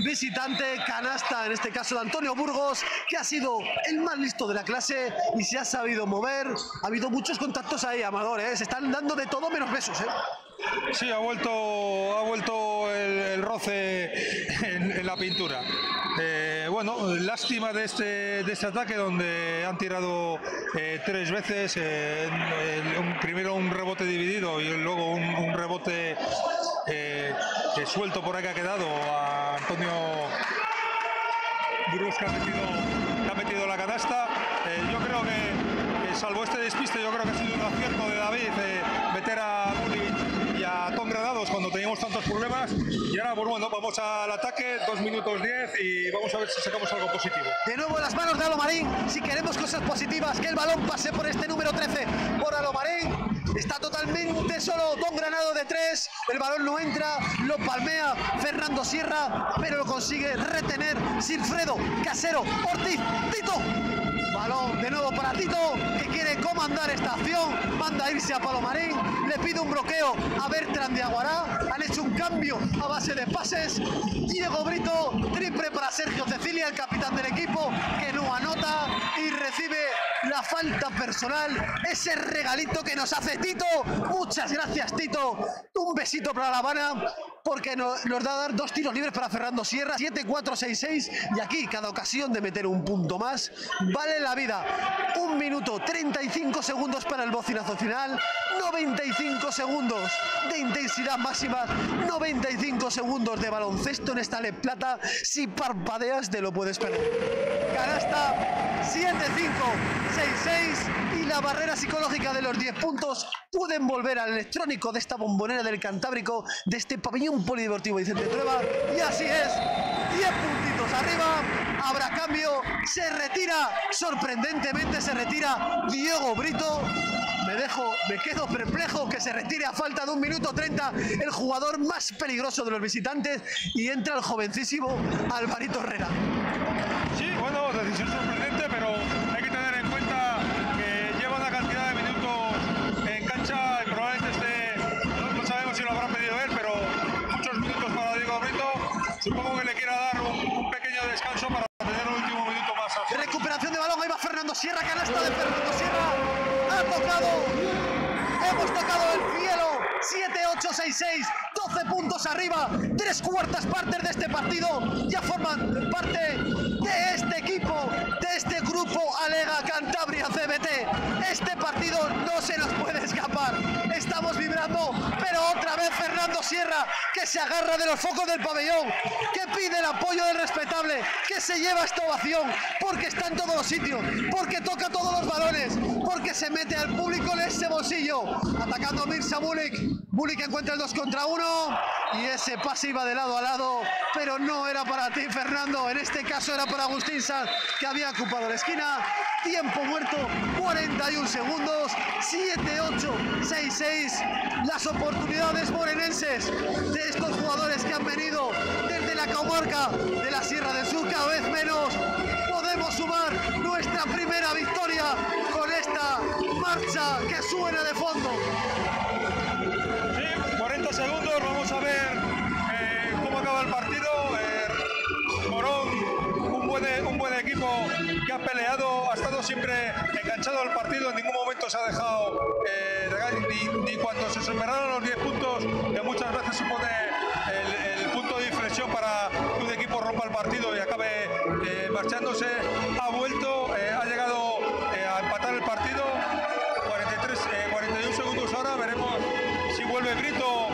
visitante, canasta, en este caso de Antonio Burgos, que ha sido el más listo de la clase y se ha sabido mover. Ha habido muchos contactos ahí, Amador, ¿eh? se están dando de todo menos besos. ¿eh? Sí, ha vuelto, ha vuelto el, roce en, la pintura. Eh, bueno, lástima de este, de este ataque donde han tirado eh, tres veces, primero un rebote dividido y luego un, rebote suelto por ahí que ha quedado a Antonio Burgos que ha metido la canasta. Salvo este despiste, yo creo que ha sido un acierto de David meter a a Tom Granados cuando teníamos tantos problemas. Y ahora, pues bueno, vamos al ataque, 2 minutos 10 y vamos a ver si sacamos algo positivo. De nuevo las manos de Alomarín, si queremos cosas positivas, que el balón pase por este número 13, por Alomarín. Está totalmente solo Don Granado de 3, el balón no entra, lo palmea Fernando Sierra, pero lo consigue retener Silfredo Casero Ortiz Tito. Balón de nuevo para Tito, que quiere comandar esta acción. Manda a irse a Palomarín. Le pide un bloqueo a Bertrand de Aguará. Han hecho un cambio a base de pases. Diego Brito, triple para Sergio Cecilia, el capitán del equipo, que no anota y recibe la falta personal. Ese regalito que nos hace Tito. Muchas gracias, Tito. Un besito para La Habana, porque nos, nos da a dar dos tiros libres para Fernando Sierra. 7-4-6-6. Y aquí, cada ocasión de meter un punto más, vale la la vida. Un minuto 35 segundos para el bocinazo final, 95 segundos de intensidad máxima, 95 segundos de baloncesto en esta Le Plata. Si parpadeas, te lo puedes perder. Canasta 7-5, 6-6 y la barrera psicológica de los 10 puntos pueden volver al electrónico de esta bombonera del Cantábrico, de este pabellón polideportivo Vicente Trueba. Y así es, 10 puntitos arriba, habrá cambio, se retira, sorprendentemente se retira Diego Brito. Me dejo, me quedo perplejo que se retire a falta de un minuto 30 el jugador más peligroso de los visitantes y entra el jovencísimo Alvarito Herrera. Sí, bueno, decisión sorprendente, pero hay que tener en cuenta que lleva una cantidad de minutos en cancha y probablemente esté, no, sabemos si lo habrá pedido él, pero muchos minutos para Diego Brito. Supongo que le quiera dar un pequeño descanso para Recuperación de balón, va Fernando Sierra, canasta de Fernando Sierra. Ha tocado, hemos tocado el cielo. 7-8-6-6, 12 puntos arriba, tres cuartas partes de este partido ya forman parte de este equipo, este grupo Alega Cantabria CBT. Este partido no se nos puede escapar. Estamos vibrando, pero otra vez Fernando Sierra, que se agarra de los focos del pabellón, que pide el apoyo del respetable, que se lleva esta ovación, porque está en todos los sitios, porque toca todos los balones, porque se mete al público en ese bolsillo, atacando a Mirza Bulik, Bulik encuentra el 2 contra 1 y ese pase iba de lado a lado, pero no era para ti, Fernando. En este caso era para Agustín Sanz, que había ocupado la esquina. Tiempo muerto, 41 segundos, 7-8, 6-6. Las oportunidades morenenses de estos jugadores que han venido desde la comarca de la Sierra del Sur, cada vez menos. Podemos sumar nuestra primera victoria con esta marcha que suena de fondo. 40 segundos, vamos a ver eh, cómo acaba el partido. Eh, Morón, un buen equipo que ha peleado, ha estado siempre enganchado al partido, en ningún momento se ha dejado eh, ni, cuando se superaron los 10 puntos, que muchas veces supone el, el punto de inflexión para que un equipo rompa el partido y acabe marchándose, ha vuelto, ha llegado a empatar el partido. 43, 41 segundos ahora, veremos si vuelve Brito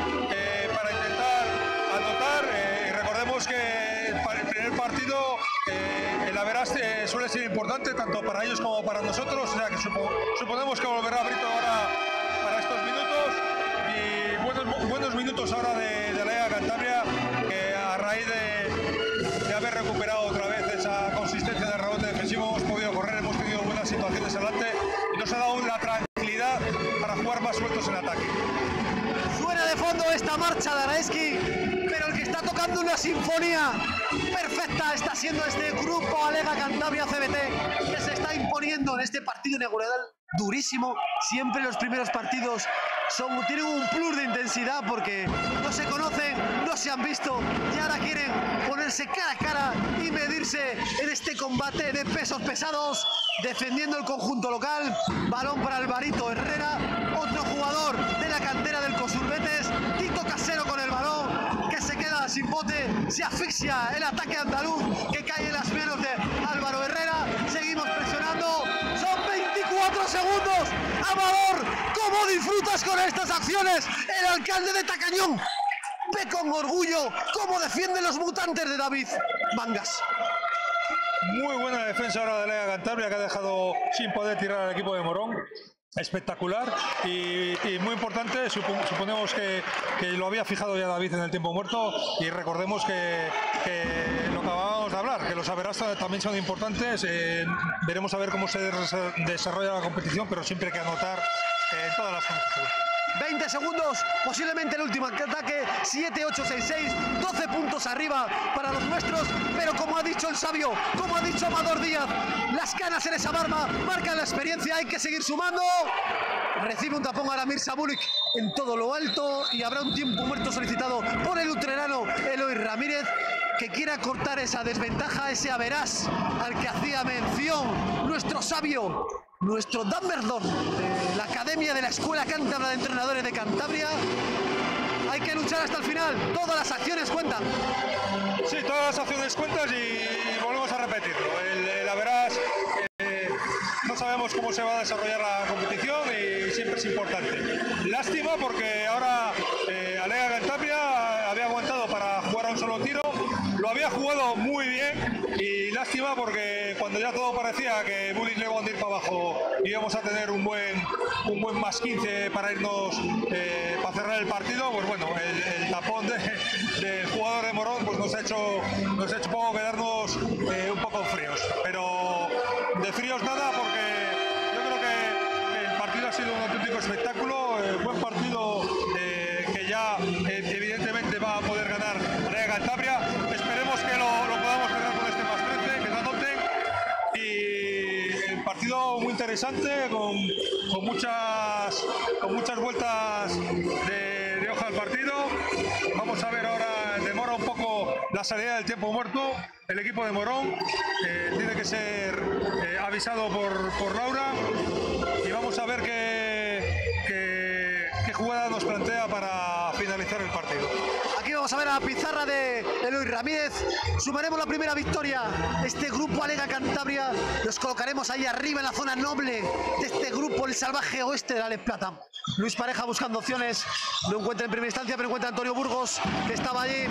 Eh, el eh, suele ser importante tanto para ellos como para nosotros, o sea que suponemos que volverá Brito ahora para estos minutos y buenos, buenos minutos ahora de, de Cantabria que a raíz de, haber recuperado otra vez esa consistencia de rebote defensivo hemos podido correr, hemos tenido buenas situaciones adelante y nos ha dado la tranquilidad para jugar más sueltos en ataque. Suena de fondo esta marcha de Araeski, pero el que está tocando una sinfonía perfecta está siendo este grupo Alega Cantabria CBT que se está imponiendo en este partido inaugural durísimo. Siempre los primeros partidos son, tienen un plus de intensidad porque no se conocen, no se han visto y ahora quieren ponerse cara a cara y medirse en este combate de pesos pesados, defendiendo el conjunto local. Balón para Alvarito Herrera, otro jugador de la cantera del Cosurbetes, Tito Casero con el balón, que se queda sin se asfixia el ataque andaluz que cae en las manos de Álvaro Herrera. Seguimos presionando, son 24 segundos. Amador, ¿cómo disfrutas con estas acciones? El alcalde de Tacañón ve con orgullo cómo defiende los mutantes de David Mangas. Muy buena defensa ahora de Lega Cantabria que ha dejado sin poder tirar al equipo de Morón espectacular y, muy importante. Suponemos que, que, lo había fijado ya David en el tiempo muerto y recordemos que, lo que acabamos de hablar, que los averastas también son importantes. Eh, veremos a ver cómo se desarrolla la competición, pero siempre hay que anotar eh, en todas las competiciones. 20 segundos, posiblemente el último ataque, 7, 8, 6, 6, 12 puntos arriba para los nuestros, pero como ha dicho el sabio, como ha dicho Amador Díaz, las canas en esa barba marcan la experiencia, hay que seguir sumando. Recibe un tapón Aramir Sabulik en todo lo alto y habrá un tiempo muerto solicitado por el utrerano Eloy Ramírez que quiera cortar esa desventaja, ese averás al que hacía mención nuestro sabio nuestro Dumbledore de la Academia de la Escuela Cántabra de Entrenadores de Cantabria. Hay que luchar hasta el final, todas las acciones cuentan. Sí, todas las acciones cuentan y, volvemos a repetirlo. El, el averás, eh, no sabemos cómo se va a desarrollar la competición y siempre es importante. Lástima porque ahora eh, Alega Cantabria había aguantado para jugar a un solo tiro, lo había jugado muy bien. Y lástima porque cuando ya todo parecía que Bullis le iba a ir para abajo y íbamos a tener un buen un buen más 15 para irnos eh, para cerrar el partido pues bueno el, tapón del de jugador de Morón pues nos ha hecho nos ha hecho poco quedarnos eh, un poco fríos. Pero de fríos nada porque yo creo que el partido ha sido un auténtico espectáculo eh, buen partido interesante, con, muchas, con muchas vueltas de, hoja al partido. Vamos a ver ahora, demora un poco la salida del tiempo muerto. El equipo de Morón eh, tiene que ser eh, avisado por, por, Laura y vamos a ver qué, qué jugada nos plantea para finalizar el partido. Vamos a ver a la pizarra de Eloy Ramírez. Sumaremos la primera victoria. Este grupo Alega Cantabria los colocaremos ahí arriba en la zona noble de este grupo, el salvaje oeste de la Les Plata. Luis Pareja buscando opciones. No encuentra en primera instancia, pero encuentra Antonio Burgos, que estaba allí.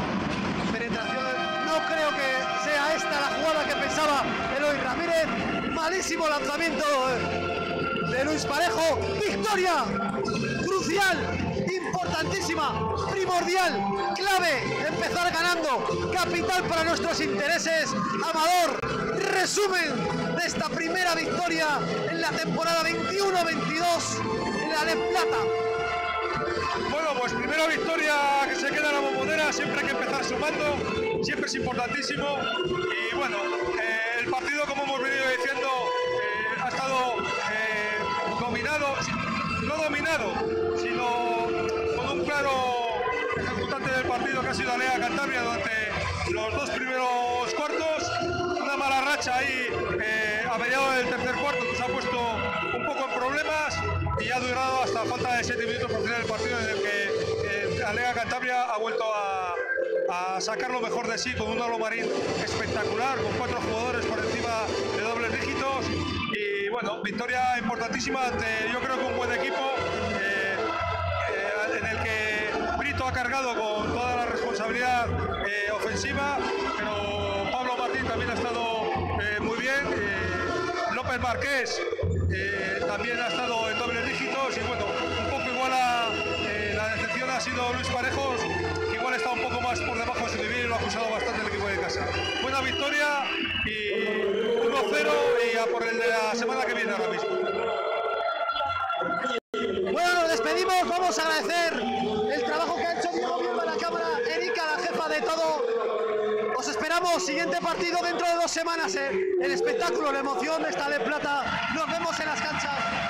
Penetración. No creo que sea esta la jugada que pensaba Eloy Ramírez. Malísimo lanzamiento de Luis Parejo. Victoria crucial importantísima, primordial, clave, empezar ganando, capital para nuestros intereses. Amador, resumen de esta primera victoria en la temporada 21-22 en la de Plata. Bueno, pues primera victoria que se queda en la bombonera, siempre hay que empezar sumando, siempre es importantísimo. Y bueno, eh, el partido, como hemos venido diciendo, eh, ha estado eh, dominado, no dominado, sino claro ejecutante del partido que ha sido Alea Cantabria durante los dos primeros cuartos. Una mala racha ahí eh, a mediados del tercer cuarto nos ha puesto un poco en problemas y ha durado hasta falta de 7 minutos para final del partido en el que eh, Alea Cantabria ha vuelto a, a, sacar lo mejor de sí con un Marín espectacular, con cuatro jugadores por encima de dobles dígitos y bueno, victoria importantísima ante yo creo que un buen equipo ha cargado con toda la responsabilidad eh, ofensiva, pero Pablo Martín también ha estado eh, muy bien. Eh, López Marqués también ha estado en dobles dígitos y bueno, un poco igual la decepción ha sido Luis Parejos, que igual está un poco más por debajo de su nivel y lo ha acusado bastante el equipo de casa. Buena victoria y 1-0 y a por el de la semana que viene ahora mismo. Bueno, nos despedimos, vamos a agradecer el trabajo que ha hecho Diego Viendo a la cámara, Erika, la jefa de todo. Os esperamos, siguiente partido dentro de dos semanas, eh. el espectáculo, la emoción está de plata. Nos vemos en las canchas.